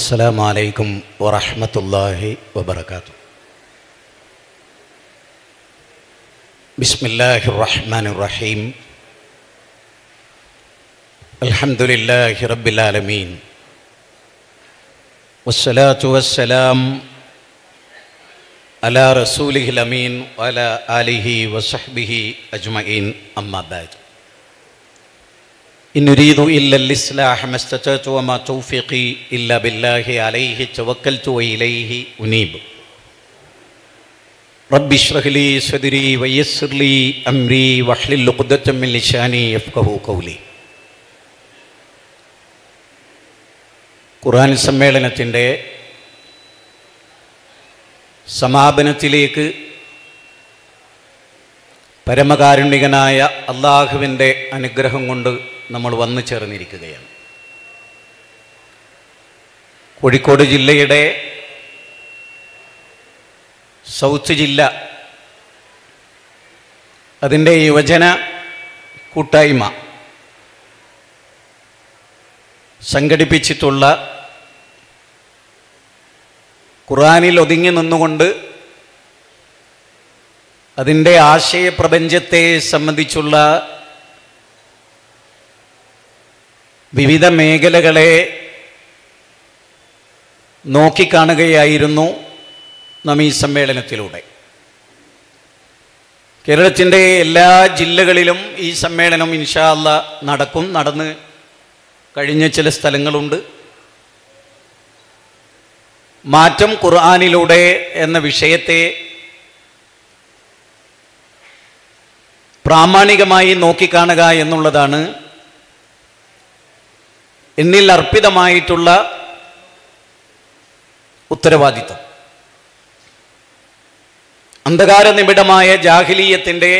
السلام عليكم ورحمة الله وبركاته. بسم الله الرحمن الرحيم. الحمد لله رب العالمين. والصلاة والسلام على رسوله الأمين وعلى آله وصحبه أجمعين. أما بعد. ഇന്നുരീതു ഇല്ലല്ലിസ്ലാഹ മസ്തത്തു വമാ തൗഫീഖി ഇല്ല ബില്ലാഹി അലൈഹി തവക്കൽതു വഇലൈഹി ഉനീബ്. റബ്ബി ഇശ്റഹ് ലി സദ്രി വയസ്സിർ വഹ്ലിൽ ഉഖ്ദത്തൻ മിൻ ലിസാനി യഫ്ഖഹു ഖൗലി. ഖുർആൻ സമ്മേളനത്തിന്റെ സമാപനത്തിലേക്ക് പരമകാരുണികനായ അള്ളാഹുവിന്റെ അനുഗ്രഹം കൊണ്ട് നമ്മൾ വന്നു ചേർന്നിരിക്കുകയാണ്. കോഴിക്കോട് ജില്ലയുടെ സൗത്ത് ജില്ല അതിന്റെ യുവജന കൂട്ടായ്മ സംഘടിപ്പിച്ചിട്ടുള്ള ഖുറാനിൽ ഒതുങ്ങി നിന്നുകൊണ്ട് അതിന്റെ ആശയപ്രപഞ്ചത്തെ സംബന്ധിച്ചുള്ള വിവിധ മേഖലകളെ നോക്കിക്കാണുകയായിരുന്നു നാം ഈ സമ്മേളനത്തിലൂടെ. കേരളത്തിന്റെ എല്ലാ ജില്ലകളിലും ഈ സമ്മേളനം ഇൻഷാല്ല നടക്കും നടന്ന് കഴിഞ്ഞ ചില സ്ഥലങ്ങളുണ്ട്. മാറ്റം ഖുർആാനിലൂടെ എന്ന വിഷയത്തെ പ്രാമാണികമായി നോക്കിക്കാണുക എന്നുള്ളതാണ് എന്നിൽ അർപ്പിതമായിട്ടുള്ള അന്ധകാര നിബിഡമായ ജാഹിലീയത്തിന്റെ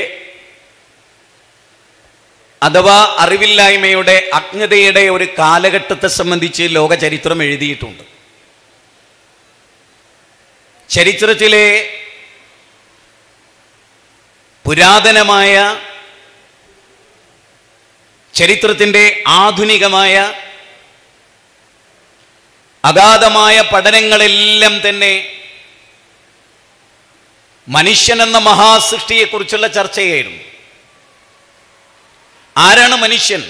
അഥവാ അറിവില്ലായ്മയുടെ അജ്ഞതയുടെ ഒരു കാലഘട്ടത്തെ സംബന്ധിച്ച് ലോകചരിത്രം എഴുതിയിട്ടുണ്ട്. ചരിത്രത്തിലെ പുരാതനമായ ചരിത്രത്തിന്റെ ആധുനികമായ അഗാധമായ പഠനങ്ങളെല്ലാം തന്നെ മനുഷ്യൻ എന്ന മഹാസൃഷ്ടിയെക്കുറിച്ചുള്ള ചർച്ചയായിരുന്നു. ആരാണ് മനുഷ്യൻ?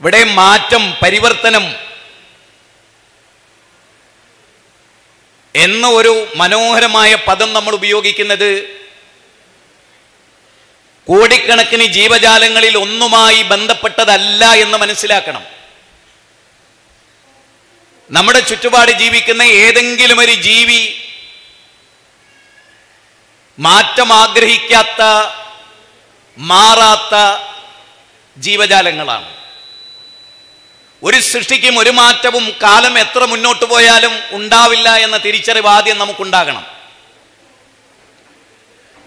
ഇവിടെ മാറ്റം പരിവർത്തനം എന്ന ഒരു മനോഹരമായ പദം നമ്മൾ ഉപയോഗിക്കുന്നത് കോടിക്കണക്കിന് ജീവജാലങ്ങളിൽ ഒന്നുമായി ബന്ധപ്പെട്ടതല്ല എന്ന് മനസ്സിലാക്കണം. നമ്മുടെ ചുറ്റുപാട് ജീവിക്കുന്ന ഏതെങ്കിലും ഒരു ജീവി മാറ്റം ആഗ്രഹിക്കാത്ത മാറാത്ത ജീവജാലങ്ങളാണ്. ഒരു സൃഷ്ടിക്കും ഒരു മാറ്റവും കാലം എത്ര മുന്നോട്ട് പോയാലും ഉണ്ടാവില്ല എന്ന തിരിച്ചറിവ് ആദ്യം നമുക്കുണ്ടാകണം.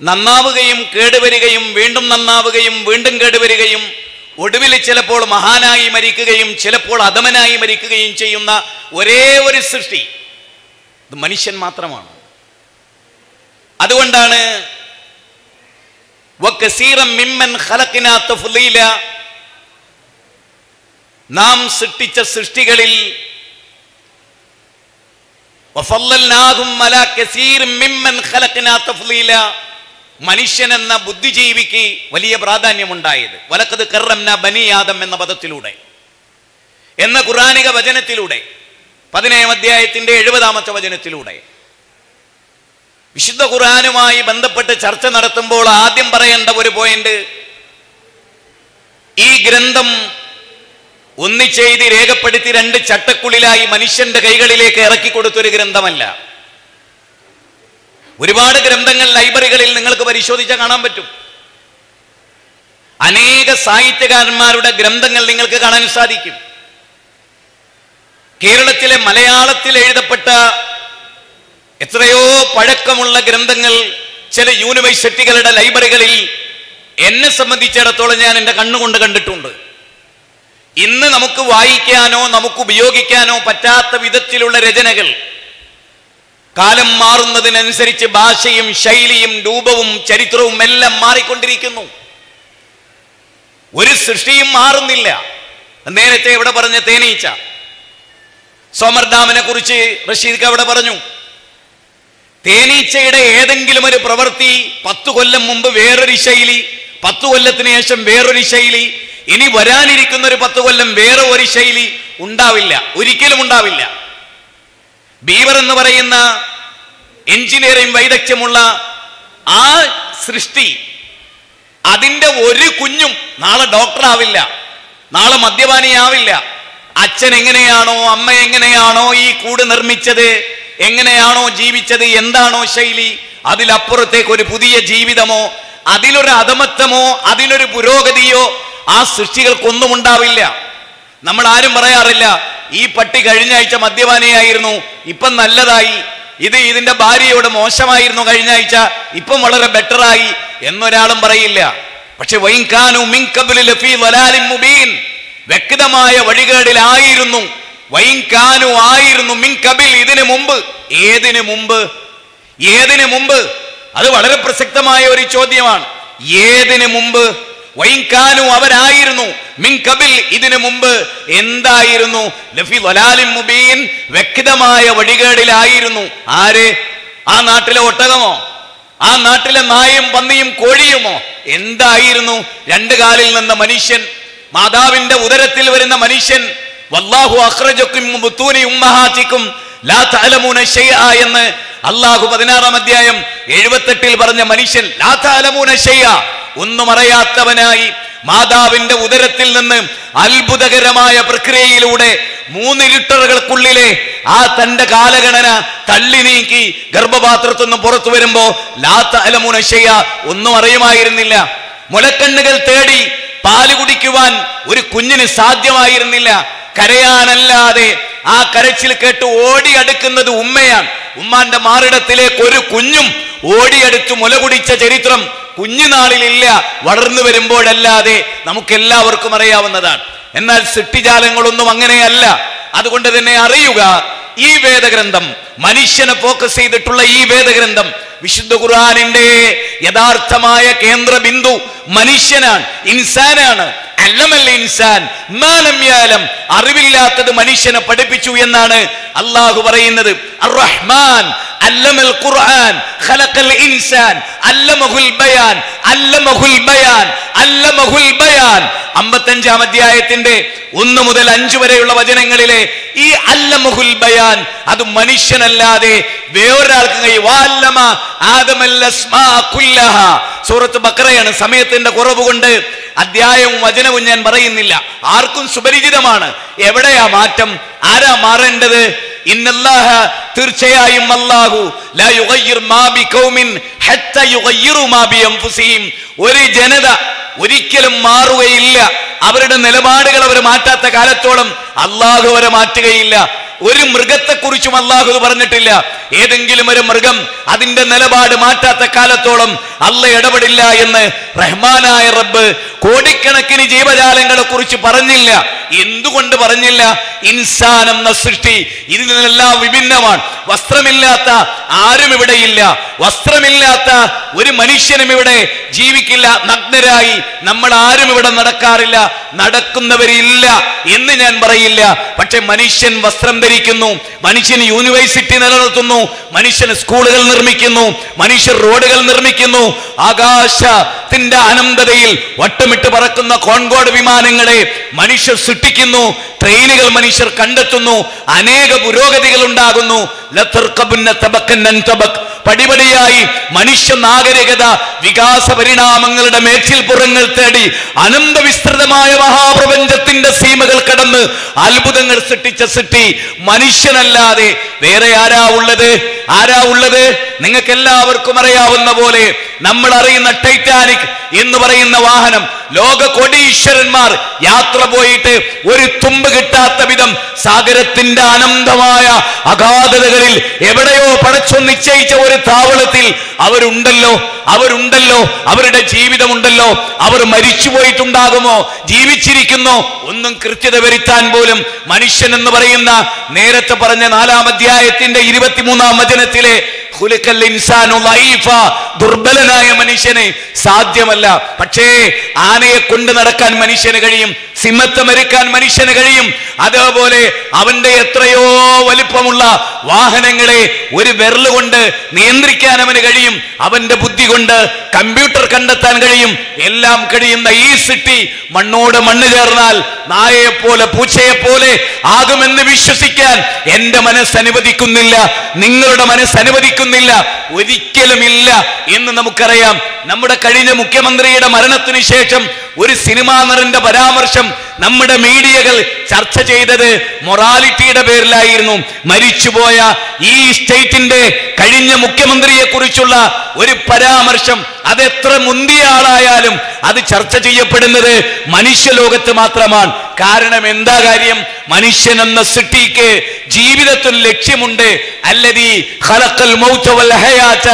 നന്നാവുകയും കേടുവരികയും വീണ്ടും നന്നാവുകയും വീണ്ടും കേടുവരികയും ഒടുവിൽ ചിലപ്പോൾ മഹാനായി മരിക്കുകയും ചിലപ്പോൾ അധമനായി മരിക്കുകയും ചെയ്യുന്ന ഒരേ ഒരു സൃഷ്ടി. ഇത് മനുഷ്യൻ മാത്രമാണ്. അതുകൊണ്ടാണ് നാം സൃഷ്ടിച്ച സൃഷ്ടികളിൽ എന്ന ബുദ്ധിജീവിക്ക് വലിയ പ്രാധാന്യമുണ്ടായത്. വലക്കത് കറംന ബനിയാദം എന്ന പദത്തിലൂടെ. എന്ന ഖുറാനിക വചനത്തിലൂടെ. പതിനേഴാം അധ്യായത്തിന്റെ എഴുപതാമത്തെ വചനത്തിലൂടെ. വിശുദ്ധ ഖുർആാനുമായി ബന്ധപ്പെട്ട് ചർച്ച നടത്തുമ്പോൾ ആദ്യം പറയേണ്ട ഒരു പോയിന്റ് ഈ ഗ്രന്ഥം ഒന്നിച്ചെയ്തി രേഖപ്പെടുത്തി രണ്ട് ചട്ടക്കുള്ളിലായി മനുഷ്യന്റെ കൈകളിലേക്ക് ഇറക്കി കൊടുത്തൊരു ഗ്രന്ഥമല്ല. ഒരുപാട് ഗ്രന്ഥങ്ങൾ ലൈബ്രറികളിൽ നിങ്ങൾക്ക് പരിശോധിച്ചാൽ കാണാൻ പറ്റും. അനേക സാഹിത്യകാരന്മാരുടെ ഗ്രന്ഥങ്ങൾ നിങ്ങൾക്ക് കാണാൻ സാധിക്കും. കേരളത്തിലെ മലയാളത്തിൽ എഴുതപ്പെട്ട എത്രയോ പഴക്കമുള്ള ഗ്രന്ഥങ്ങൾ ചില യൂണിവേഴ്സിറ്റികളുടെ ലൈബ്രറികളിൽ എന്നെ സംബന്ധിച്ചിടത്തോളം ഞാൻ എന്റെ കണ്ണുകൊണ്ട് കണ്ടിട്ടുണ്ട്. ഇന്ന് നമുക്ക് വായിക്കാനോ നമുക്ക് ഉപയോഗിക്കാനോ പറ്റാത്ത വിധത്തിലുള്ള രചനകൾ കാലം മാറുന്നതിനനുസരിച്ച് ഭാഷയും ശൈലിയും രൂപവും ചരിത്രവും എല്ലാം മാറിക്കൊണ്ടിരിക്കുന്നു. ഒരു സൃഷ്ടിയും മാറുന്നില്ല. നേരത്തെ ഇവിടെ പറഞ്ഞ തേനീച്ച? സോമർദാമിനെ കുറിച്ച് റഷീദ് അവിടെ പറഞ്ഞു. തേനീച്ചയുടെ ഏതെങ്കിലും ഒരു പ്രവൃത്തി പത്തു കൊല്ലം മുമ്പ് വേറൊരു ശൈലി പത്തു കൊല്ലത്തിന് ശേഷം വേറൊരു ശൈലി ഇനി വരാനിരിക്കുന്ന ഒരു പത്ത് കൊല്ലം വേറെ ഒരു ശൈലി ഉണ്ടാവില്ല ഒരിക്കലും ഉണ്ടാവില്ല. ബീവർ എന്ന് പറയുന്ന എഞ്ചിനീയറിംഗ് വൈദഗ്ധ്യമുള്ള ആ സൃഷ്ടി അതിന്റെ ഒരു കുഞ്ഞും നാളെ ഡോക്ടറാവില്ല നാളെ മദ്യപാനിയാവില്ല. അച്ഛൻ എങ്ങനെയാണോ അമ്മ എങ്ങനെയാണോ ഈ കൂട് നിർമ്മിച്ചത് എങ്ങനെയാണോ ജീവിച്ചത് എന്താണോ ശൈലി അതിലപ്പുറത്തേക്ക് ഒരു പുതിയ ജീവിതമോ അതിലൊരു അധമത്വമോ അതിലൊരു പുരോഗതിയോ ആ സൃഷ്ടികൾക്കൊന്നും ഉണ്ടാവില്ല. നമ്മൾ ആരും പറയാറില്ല ഈ പട്ടി കഴിഞ്ഞ ആഴ്ച മദ്യപാനിയായിരുന്നു ഇപ്പം നല്ലതായി ഇത് ഇതിന്റെ ഭാര്യയോട് മോശമായിരുന്നു കഴിഞ്ഞ ആഴ്ച ഇപ്പം വളരെ ബെറ്റർ ആയി എന്നൊരാളും പറയില്ല. പക്ഷെ വ്യക്തമായ വഴികേടിലായിരുന്നു. വൈൻകാനു ആയിരുന്നു മിൻ കബിൽ ഇതിനു മുമ്പ്. ഏതിനു മുമ്പ്? ഏതിനു മുമ്പ്? അത് വളരെ പ്രസക്തമായ ഒരു ചോദ്യമാണ്. ഏതിനു മുമ്പ്? വൈൻകാനു അവരായിരുന്നു. മിൻകബിൽ ഇതിനു മുമ്പ് എന്തായിരുന്നു? ലഫി വലാലിൻ മുബീൻ വ്യക്തമായ വഴികേടിലായിരുന്നു. ആര്? ആ നാട്ടിലെ ഒട്ടകമോ? ആ നാട്ടിലെ നായും പന്നിയും കോഴിയുമോ? എന്തായിരുന്നു? രണ്ടു കാലിൽ നിന്ന മനുഷ്യൻ മാതാവിന്റെ ഉദരത്തിൽ വരുന്ന മനുഷ്യൻ വല്ലാഹു അഖ്റജക്കും ഉമ്മഹാത്തിക്കും ലാ തഅലമൂന ഷൈഅ എന്ന് അള്ളാഹു പതിനാറാം അധ്യായം എഴുപത്തെട്ടിൽ പറഞ്ഞ മനുഷ്യൻ ലാ തഅലമൂന ശൈഅ ഒന്നും അറിയാത്തവനായി മാതാവിന്റെ ഉദരത്തിൽ നിന്ന് അത്ഭുതകരമായ പ്രക്രിയയിലൂടെ മൂന്ന് ലിറ്ററുകൾക്കുള്ളിലെ ആ തന്റെ കാലഗണന തള്ളി നീക്കി ഗർഭപാത്രത്തിൽ നിന്ന് പുറത്തു വരുമ്പോ ലാത്ത അലമുനശയ്യ ഒന്നും അറിയുമായിരുന്നില്ല. മുലക്കണ്ണുകൾ തേടി പാൽ കുടിക്കുവാൻ ഒരു കുഞ്ഞിന് സാധ്യമായിരുന്നില്ല. കരയാനല്ലാതെ ആ കരച്ചിൽ കേട്ട് ഓടി അടുക്കുന്നത് ഉമ്മയാണ്. ഉമ്മാന്റെ മാറിടത്തിലേക്ക് ഒരു കുഞ്ഞും ഓടിയടുത്ത് മുല കുടിച്ച ചരിത്രം കുഞ്ഞുനാളിലില്ല വളർന്നു വരുമ്പോഴല്ലാതെ നമുക്കെല്ലാവർക്കും അറിയാവുന്നതാണ്. എന്നാൽ സൃഷ്ടിജാലങ്ങളൊന്നും അങ്ങനെയല്ല. അതുകൊണ്ട് തന്നെ അറിയുക ഈ വേദഗ്രന്ഥം മനുഷ്യനെ ഫോക്കസ് ചെയ്തിട്ടുള്ള ഈ വേദഗ്രന്ഥം വിശുദ്ധ ഖുർആാനിന്റെ യഥാർത്ഥമായ കേന്ദ്ര ബിന്ദു മനുഷ്യനാണ് ഇൻസാനാണ്. ഇൻസാൻ അറിവില്ലാത്തത് മനുഷ്യനെ പഠിപ്പിച്ചു എന്നാണ് അള്ളാഹു പറയുന്നത്. ബയാൻ അമ്പത്തഞ്ചാം അധ്യായത്തിന്റെ ഒന്ന് മുതൽ അഞ്ചു വരെയുള്ള വചനങ്ങളിലെ ഈ അല്ലമഹുൽ ബയാൻ അത് മനുഷ്യനല്ലാതെ വേറൊരാൾക്ക് സൂറത്ത് ബക്കറയാണ് സമയത്തിന്റെ കുറവ് കൊണ്ട് അധ്യായവും വചനവും ഞാൻ പറയുന്നില്ല. ആർക്കും സുപരിചിതമാണ്. എവിടെയാ മാറ്റം? ആരാ മാറേണ്ടത്? ഇന്നല്ലാഹ തീർച്ചയായും അല്ലാഹു ലാ മാ യുഗയ്യിറു മാ ബിഅൻഫുസിഹിം ഒരു ജനത ഒരിക്കലും മാറുകയില്ല. അവരുടെ നിലപാടുകൾ അവർ മാറ്റാത്ത കാലത്തോളം അള്ളാഹു അവരെ മാറ്റുകയില്ല. ഒരു മൃഗത്തെക്കുറിച്ചും അള്ളാഹു പറഞ്ഞിട്ടില്ല. ഏതെങ്കിലും ഒരു മൃഗം അതിന്റെ നിലപാട് മാറ്റാത്ത കാലത്തോളം അല്ല ഇടപെടില്ല എന്ന് റഹ്മാനായ റബ്ബ് കോടിക്കണക്കിന് ജീവജാലങ്ങളെ കുറിച്ച് പറഞ്ഞില്ല. എന്തുകൊണ്ട് പറഞ്ഞില്ല? ഇൻസാൻ എന്ന സൃഷ്ടി ഇതിൽ നിന്നെല്ലാം വിഭിന്നമാണ്. വസ്ത്രമില്ലാത്ത ആരും ഇവിടെയില്ല വസ്ത്രമില്ലാത്ത ഒരു മനുഷ്യനും ഇവിടെ ജീവിക്കില്ല. നഗ്നരായി നമ്മൾ ആരും ഇവിടെ നടക്കാറില്ല. നടക്കുന്നവരില്ല എന്ന് ഞാൻ പറയില്ല പക്ഷെ മനുഷ്യൻ വസ്ത്രം ധരിക്കുന്നു മനുഷ്യൻ യൂണിവേഴ്സിറ്റി നിലനിർത്തുന്നു മനുഷ്യൻ സ്കൂളുകൾ നിർമ്മിക്കുന്നു മനുഷ്യർ റോഡുകൾ നിർമ്മിക്കുന്നു ആകാശത്തിന്റെ അനന്തതയിൽ വട്ടമിട്ട് പറക്കുന്ന കോൺകോട് വിമാനങ്ങളെ മനുഷ്യർ സൃഷ്ടിക്കുന്നു ട്രെയിനുകൾ മനുഷ്യർ കണ്ടെത്തുന്നു അനേക പുരോഗതികൾ ഉണ്ടാകുന്നു. പടിപടിയായി മനുഷ്യ നാഗരികത വികാസ പരിണാമങ്ങളുടെ മേച്ചിൽ പുറങ്ങൾ തേടി അനന്ത വിസ്തൃതമായ മഹാപ്രപഞ്ചത്തിന്റെ സീമകൾ കടന്ന് അത്ഭുതങ്ങൾ സൃഷ്ടിച്ച സൃഷ്ടി മനുഷ്യനല്ലാതെ വേറെ ആരാ ഉള്ളത്? ആരാ ഉള്ളത്? നിങ്ങൾക്ക് എല്ലാവർക്കും അറിയാവുന്ന പോലെ നമ്മൾ അറിയുന്ന ടൈറ്റാനിക് എന്ന് പറയുന്ന വാഹനം. ലോക കോടീശ്വരന്മാർ യാത്ര പോയിട്ട് ഒരു തുമ്പ് കിട്ടാത്ത വിധം സാഗരത്തിന്റെ അനന്തമായ അഗാധതകളിൽ എവിടെയോ പടച്ചു നിശ്ചയിച്ച ഒരു താവളത്തിൽ അവരുണ്ടല്ലോ അവരുണ്ടല്ലോ അവരുടെ ജീവിതമുണ്ടല്ലോ അവർ മരിച്ചു പോയിട്ടുണ്ടാകുമോ ജീവിച്ചിരിക്കുന്നോ? ഒന്നും കൃത്യത വരുത്താൻ പോലും മനുഷ്യൻ എന്ന് പറയുന്ന നേരത്തെ പറഞ്ഞ നാലാം അധ്യായത്തിന്റെ ഇരുപത്തിമൂന്നാം വചനത്തിലെ ഖുലിഖൽ ഇൻസാനു ലൈഫ. ദുർബലനായ മനുഷ്യന് സാധ്യമല്ല. പക്ഷേ ആനയെ കൊണ്ട് നടക്കാൻ മനുഷ്യന് കഴിയും സിംഹത്തെ മരിക്കാൻ മനുഷ്യന് കഴിയും. അതേപോലെ അവന്റെ എത്രയോ വലിപ്പമുള്ള വാഹനങ്ങളെ ഒരു വിരൽ കൊണ്ട് നിയന്ത്രിക്കാൻ അവന് കഴിയും. അവന്റെ ബുദ്ധി കൊണ്ട് കമ്പ്യൂട്ടർ കണ്ടെത്താൻ കഴിയും. എല്ലാം കഴിയുന്ന ഈ സിട്ടി മണ്ണോട് മണ്ണ് ചേർന്നാൽ നായയെ പോലെ പൂച്ചയെ പോലെ ആകുമെന്ന് വിശ്വസിക്കാൻ എന്റെ മനസ്സ് അനുവദിക്കുന്നില്ല. നിങ്ങളുടെ മനസ്സ് അനുവദിക്കുന്നില്ല ഒരിക്കലും ഇല്ല എന്ന് നമുക്കറിയാം. നമ്മുടെ കഴിഞ്ഞ മുഖ്യമന്ത്രിയുടെ മരണത്തിന് ശേഷം ഒരു സിനിമാ നടന്റെ പരാമർശം നമ്മുടെ മീഡിയകൾ ചർച്ച ചെയ്തത് മൊറാലിറ്റിയുടെ പേരിലായിരുന്നു. മരിച്ചുപോയ ഈ സ്റ്റേറ്റിന്റെ കഴിഞ്ഞ മുഖ്യമന്ത്രിയെ കുറിച്ചുള്ള ഒരു പരാമർശം അതെത്ര മുന്തിയ ആളായാലും അത് ചർച്ച ചെയ്യപ്പെടുന്നത് മനുഷ്യലോകത്ത് മാത്രമാണ്. കാരണം എന്താ കാര്യം? മനുഷ്യൻ എന്ന സിട്ടിക്ക് ജീവിതത്തിൽ ലക്ഷ്യമുണ്ട്. അല്ലതി ഖലഖൽ മൗത വൽ ഹയാത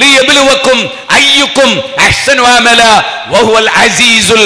ലിയബ്ലുവക്കും അയ്യുക്കും അഹ്സനു അമല വഹുവൽ അസീസുൽ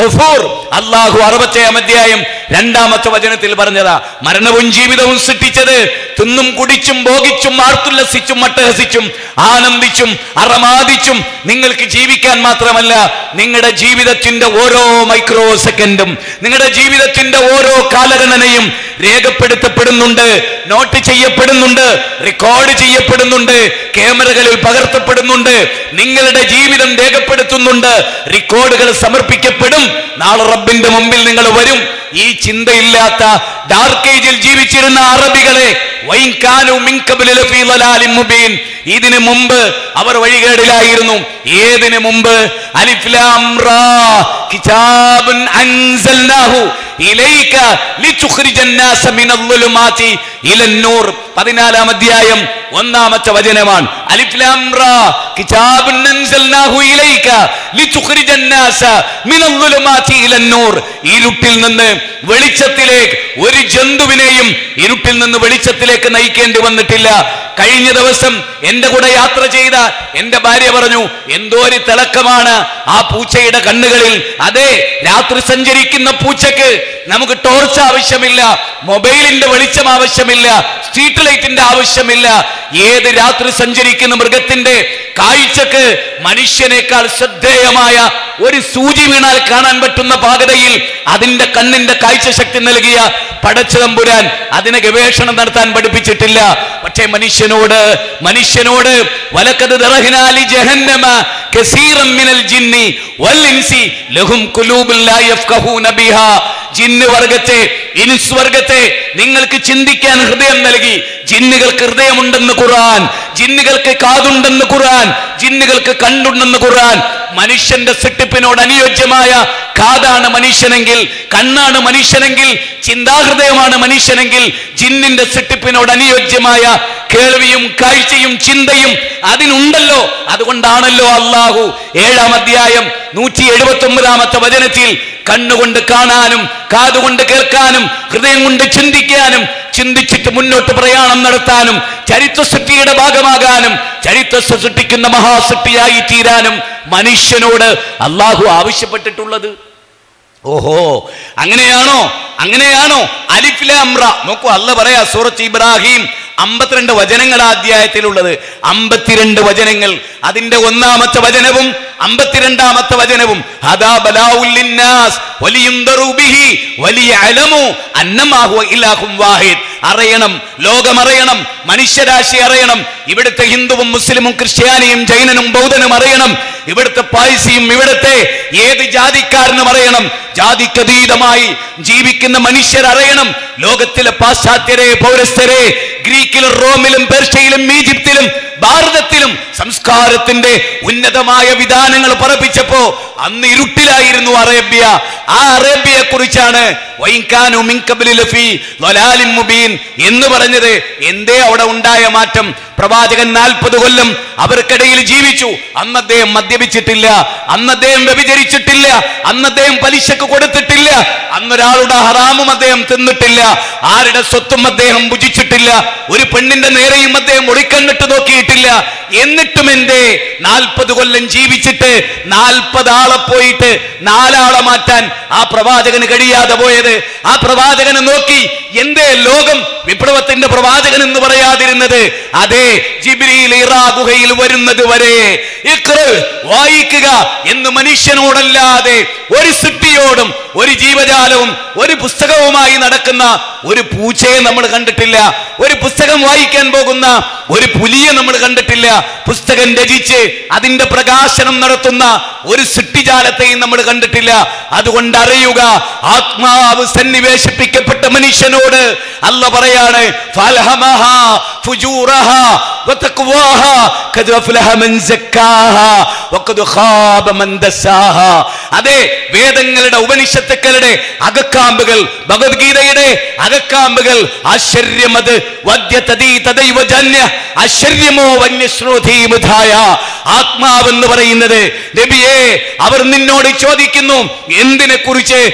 ഗഫൂർ. അല്ലാഹു അറുപത്തേഴാം അധ്യായം രണ്ടാമത്തെ വചനത്തിൽ പറഞ്ഞതാ മരണവും ജീവിതവും സൃഷ്ടിച്ചത് തിന്നും കുടിച്ചും ഭോഗിച്ചും ആർത്തുല്ലസിച്ചും മട്ടഹസിച്ചും ആനന്ദിച്ചും അറമാദിച്ചും നിങ്ങൾക്ക് ജീവിക്കാൻ മാത്രമല്ല നിങ്ങളുടെ ജീവിതത്തിന്റെ ഓരോ മൈക്രോ സെക്കൻഡും നിങ്ങളുടെ ജീവിതത്തിന്റെ ഓരോ കാലഗണനയും രേഖപ്പെടുത്തപ്പെടുന്നുണ്ട് നോട്ട് ചെയ്യപ്പെടുന്നുണ്ട് റെക്കോർഡ് ചെയ്യപ്പെടുന്നുണ്ട് ക്യാമറകളിൽ പകർത്തപ്പെടുന്നുണ്ട് നിങ്ങളുടെ ജീവിതം രേഖപ്പെടുത്തുന്നുണ്ട് റെക്കോർഡുകൾ സമർപ്പിക്കപ്പെടും. നാളെ റബ്ബിന്റെ മുമ്പിൽ നിങ്ങൾ വരും. ഈ ചിന്തയില്ലാത്ത ഡാർക്ക് ഏജിൽ ജീവിച്ചിരുന്ന അറബികളെ ഇതിനു മുമ്പ് അവർ വഴികേടിലായിരുന്നു. ഏതിനു മുമ്പ്? അലിഫ് ലാം റാ. കിതാബുൻ അൻസൽനാഹു ഇലൈക ലിതുഖ്രിജൻ നാസ മിനൽ ളുലുമാതി ഇലൻ നൂർ. 14 അധ്യായം ഒന്നാമത്തെ വചനമാണ്. ഇരുട്ടിൽ നിന്ന് വെളിച്ചത്തിലേക്ക് ഒരു ജന്തുവിനെയും ഇരുട്ടിൽ നിന്ന് വെളിച്ചത്തിലേക്ക് നയിക്കേണ്ടി വന്നിട്ടില്ല. കഴിഞ്ഞ ദിവസം എന്റെ കൂടെ യാത്ര ചെയ്ത എന്റെ ഭാര്യ പറഞ്ഞു എന്തോ ഒരു തിളക്കമാണ് ആ പൂച്ചയുടെ കണ്ണുകളിൽ. അതെ രാത്രി സഞ്ചരിക്കുന്ന പൂച്ചക്ക് നമുക്ക് ടോർച്ച് ആവശ്യമില്ല മൊബൈലിന്റെ വെളിച്ചം ആവശ്യമില്ല സ്ട്രീറ്റ് ലൈറ്റിന്റെ ആവശ്യമില്ല ഏത് രാത്രി സഞ്ചരിക്കുന്ന മൃഗത്തിന്റെ കാഴ്ചക്ക് മനുഷ്യനേക്കാൾ ശ്രദ്ധേയമായ ഒരു സൂചി വീണാൽ കാണാൻ പറ്റുന്ന പാകതയിൽ അതിന്റെ കണ്ണിന്റെ കാഴ്ച ശക്തി നൽകിയ പടച്ചതമ്പുരാൻ അതിനെ ഗവേഷണം നടത്താൻ പഠിപ്പിച്ചിട്ടില്ല. പക്ഷേ മനുഷ്യനോട് മനുഷ്യനോട് വലക്കത് ജഹന്നമ ജിന്നി വൽ ഇൻസി ലഹും നിങ്ങൾക്ക് ചിന്തിക്കാൻ ഹൃദയം നൽകി. ജിന്നുകൾക്ക് ഹൃദയമുണ്ടെന്ന് ഖുർആൻ. ജിന്നുകൾക്ക് കാതുണ്ടെന്ന് ഖുർആൻ. ജിന്നുകൾക്ക് കണ്ടുണ്ടെന്ന് ഖുർആൻ. മനുഷ്യന്റെ സൃഷ്ടിപ്പിനോട് അനുയോജ്യമായ കാതാണ് മനുഷ്യനെങ്കിൽ കണ്ണാണ് മനുഷ്യനെങ്കിൽ ചിന്താഹൃദയമാണ് മനുഷ്യനെങ്കിൽ ജിന്നിന്റെ സൃഷ്ടിപ്പിനോട് അനുയോജ്യമായ കേൾവിയും കാഴ്ചയും ചിന്തയും അതിനുണ്ടല്ലോ. അതുകൊണ്ടാണല്ലോ അള്ളാഹു ഏഴാം അധ്യായം നൂറ്റി എഴുപത്തി ഒമ്പതാമത്തെ വചനത്തിൽ കണ്ണുകൊണ്ട് കാണാനും കാതുകൊണ്ട് കേൾക്കാനും ഹൃദയം കൊണ്ട് ചിന്തിക്കാനും ചിന്തിച്ചിട്ട് മുന്നോട്ട് പ്രയാണം നടത്താനും ചരിത്ര സൃഷ്ടിയുടെ ഭാഗമാകാനും ചരിത്ര സൃഷ്ടിക്കുന്ന മഹാസൃഷ്ടിയായി തീരാനും മനുഷ്യനോട് അള്ളാഹു ആവശ്യപ്പെട്ടിട്ടുള്ളത്? ഓഹോ അങ്ങനെയാണോ? അങ്ങനെയാണോ? അലിഫിലെ അമ്ര നോക്കൂ അല്ല പറയാ സൂറത്ത് ഇബ്രാഹിം അമ്പത്തിരണ്ട് വചനങ്ങൾ അധ്യായത്തിലുള്ളത്. അമ്പത്തിരണ്ട് വചനങ്ങൾ. അതിന്റെ ഒന്നാമത്തെ വചനവും അമ്പത്തിരണ്ടാമത്തെ വചനവും അറിയണം ലോകം അറിയണം മനുഷ്യരാശി അറിയണം ഇവിടുത്തെ ഹിന്ദുവും മുസ്ലിമും ക്രിസ്ത്യാനിയും ജൈനനും ബൗദ്ധനും അറിയണം ഇവിടുത്തെ പായസിയും ഇവിടുത്തെ ഏത് ജാതിക്കാരനും അറിയണം ജാതിക്കതീതമായി ജീവിക്കുന്ന മനുഷ്യർ അറിയണം ലോകത്തിലെ പാശ്ചാത്യരെ പൗരസ്ഥരെ ഗ്രീക്കിലും റോമിലും പേർഷ്യയിലും ഈജിപ്തിലും ഭാരതത്തിലും സംസ്കാരത്തിന്റെ ഉന്നതമായ വിധാനങ്ങൾ പറപ്പിച്ചപ്പോ അന്ന് ഇരുട്ടിലായിരുന്നു അറേബ്യ. ആ അറേബ്യയെ കുറിച്ചാണ് എന്ന് പറഞ്ഞത്. എന്തേ അവിടെ ഉണ്ടായ മാറ്റം? പ്രവാചകൻ നാൽപ്പത് കൊല്ലം അവർക്കിടയിൽ ജീവിച്ചു. അന്ന് അദ്ദേഹം മദ്യപിച്ചിട്ടില്ല. അന്ന് അദ്ദേഹം വ്യഭിചരിച്ചിട്ടില്ല. അന്ന് അദ്ദേഹം പലിശക്ക് കൊടുത്തിട്ടില്ല. അന്നൊരാളുടെ ഹറാമും അദ്ദേഹം തിന്നിട്ടില്ല. ആരുടെ സ്വത്തും അദ്ദേഹം ഭുജിച്ചിട്ടില്ല. ഒരു പെണ്ണിന്റെ നേരെയും അദ്ദേഹം ഒളിക്കണ്ണിട്ട് നോക്കിയിട്ടില്ല. എന്നിട്ടും എന്തേ? നാൽപ്പത് കൊല്ലം ജീവിച്ചിട്ട് നാൽപ്പത് ആളെ പോയിട്ട് നാലാളെ മാറ്റാൻ ആ പ്രവാചകന് കഴിയാതെ പോയത്. ആ പ്രവാചകനെ നോക്കി എന്തേ ലോകം വിപ്ലവത്തിന്റെ പ്രവാചകൻ എന്ന് പറയാതിരുന്നത്? അതെ ജിബ്രീൽ ഇറാ ഗുഹയിൽ വരുന്നത് വരെ വായിക്കുക എന്ന് മനുഷ്യനോടല്ലാതെ ഒരു സിട്ടിയോടും ഒരു ജീവജാലവും ഒരു പുസ്തകവുമായി നടക്കുന്ന ഒരു പൂച്ചയെ നമ്മൾ കണ്ടിട്ടില്ല. ഒരു പുസ്തകം വായിക്കാൻ പോകുന്ന ഒരു പുലിയെ നമ്മൾ കണ്ടിട്ടില്ല. പുസ്തകം രചിച്ച് അതിന്റെ പ്രകാശനം നടത്തുന്ന ഒരു സൃഷ്ടിജാലത്തെയും നമ്മൾ കണ്ടിട്ടില്ല. അതുകൊണ്ട് അറിയുക ആത്മാവ് സന്നിവേശിപ്പിക്കപ്പെട്ട മനുഷ്യനോട് അല്ല പറയാണ് അതെ വേദങ്ങളുടെ ഉപനിഷത്തുക്കളുടെ അകക്കാമ്പുകൾ ഭഗവത്ഗീതയുടെ അകക്കാമ്പുകൾ ആശ്ചര്യമത് വദ്യതദൈവജന്യ ആശ്ചര്യമോ വന്യശ്രോധീമുധായ ആത്മാവെന്ന് പറയുന്നത് നബിയെ അവർ നിന്നോട് ചോദിക്കുന്നു എന്തിനെ കുറിച്ച്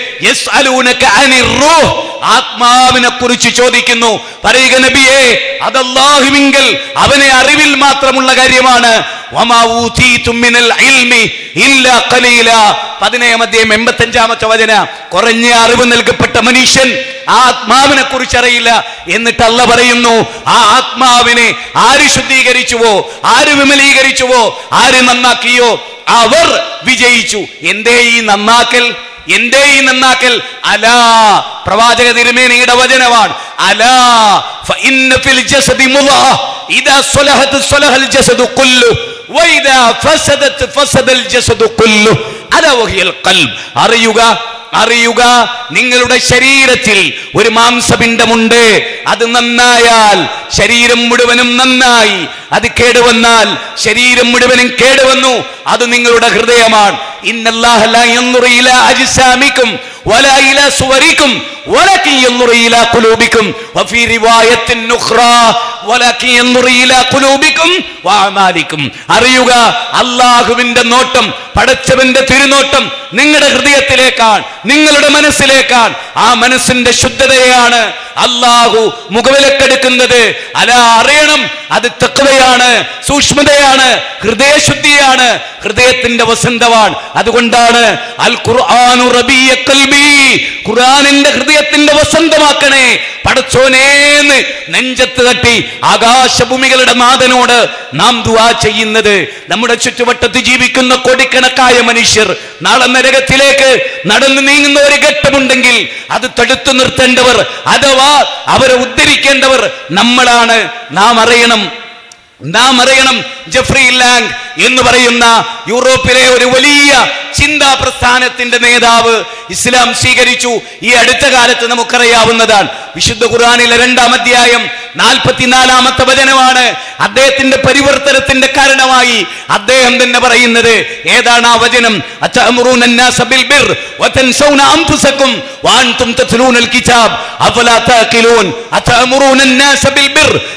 ആത്മാവിനെ കുറിച്ച് ചോദിക്കുന്നു. പറയുക നബിയെ അതല്ലാഹുവിങ്കൽ അവനെ അറിവിൽ മാത്രമുള്ള കാര്യമാണ്. വമാ ഊതീതും മിനൽ ഇൽമി ഇല്ലാ ഖലീലാ. പതിനേഴാം അധ്യായം എൺപത്തഞ്ചാമത്തെ വചന. കുറഞ്ഞ അറിവ് നൽകപ്പെട്ട മനുഷ്യൻ ആത്മാവിനെ കുറിച്ചറിയില്ല എന്നിട്ട് പറയുന്നു ആ ആത്മാവിനെ ആര് ശുദ്ധീകരിച്ചുവോ ആര് വിമലീകരിച്ചുവോ ആര് നന്നാക്കിയോ അവർ വിജയിച്ചു. എന്തേ ഈ നന്നാക്കൽ? എന്തേ ഈ നന്നാക്കൽ? അലാ പ്രവാചക തിരുമേനിയുടെ വചനമാണ്. അലാ ഫിൽ ജസദി മുലാ ഇദാ ജസദു ഫസദൽ ജസദു വഹിയൽ ഖൽബ്. അറിയുക അറിയുക നിങ്ങളുടെ ശരീരത്തിൽ ഒരു മാംസപിണ്ഡമുണ്ട്. അത് നന്നായാൽ ശരീരം മുഴുവനും നന്നായി. അത് കേടുവന്നാൽ ശരീരം മുഴുവനും കേടുവന്നു. അത് നിങ്ങളുടെ ഹൃദയമാണ്. ഇന്നല്ലാഹല്ല ഇന്നല്ലാഹ ലാ യൻദുറു ഇലാ അജ്സാമിക്കും വലാ ഇലാ സുവരിക്കും ولكن ينظر إلى قلوبكم وفي رواية أخرى ولكن ينظر إلى قلوبكم وأعمالكم അറിയുക അള്ളാഹുവിന്റെ നോട്ടം പടച്ചവന്റെ തിരുനോട്ടം നിങ്ങളുടെ ഹൃദയത്തിലേക്കാണ് നിങ്ങളുടെ മനസ്സിലേക്കാണ് ആ മനസ്സിന്റെ ശുദ്ധതയാണ് അള്ളാഹു മുഖവിലക്കെടുക്കുന്നത് അല അറിയണം അത് തക്കവയാണ് സൂക്ഷ്മതയാണ് ഹൃദയശുദ്ധിയാണ് ഹൃദയത്തിന്റെ വസന്തമാണ് അതുകൊണ്ടാണ് അൽ ഖുർആനു റബീയ ഖൽബി ഖുർആനിന്റെ ഹൃദയത്തിന്റെ വസന്തമാക്കണേ. പടച്ചോനേന്ന് നെഞ്ചത്ത് തട്ടി ആകാശഭൂമികളുടെ നാഥനോട് നാം ദുവാ ചെയ്യുന്നത്. നമ്മുടെ ചുറ്റുവട്ടത്ത് ജീവിക്കുന്ന കോടിക്കണക്കായ മനുഷ്യർ നാളെ നരകത്തിലേക്ക് നടന്നു നീങ്ങുന്ന ഒരു ഘട്ടമുണ്ടെങ്കിൽ അത് തടുത്തു നിർത്തേണ്ടവർ അഥവാ അവരെ ഉദ്ധരിക്കേണ്ടവർ നമ്മളാണ്. നാം അറിയണം. നാം അറിയണം ജഫ്രി ലാങ് എന്ന് പറയുന്ന യൂറോപ്പിലെ ഒരു വലിയ ചിന്താ പ്രസ്ഥാനത്തിന്റെ നേതാവ് ഇസ്ലാം സ്വീകരിച്ചു. ഈ അടുത്ത കാലത്ത് നമുക്കറിയാവുന്നതാണ്. വിശുദ്ധ ഖുർആാനിലെ രണ്ടാം അധ്യായം നാൽപ്പത്തിനാലാമത്തെ വചനമാണ്. അദ്ദേഹത്തിന്റെ പരിവർത്തനത്തിന്റെ കാരണമായി അദ്ദേഹം തന്നെ പറയുന്നത്. ഏതാണ് ആ വചനം?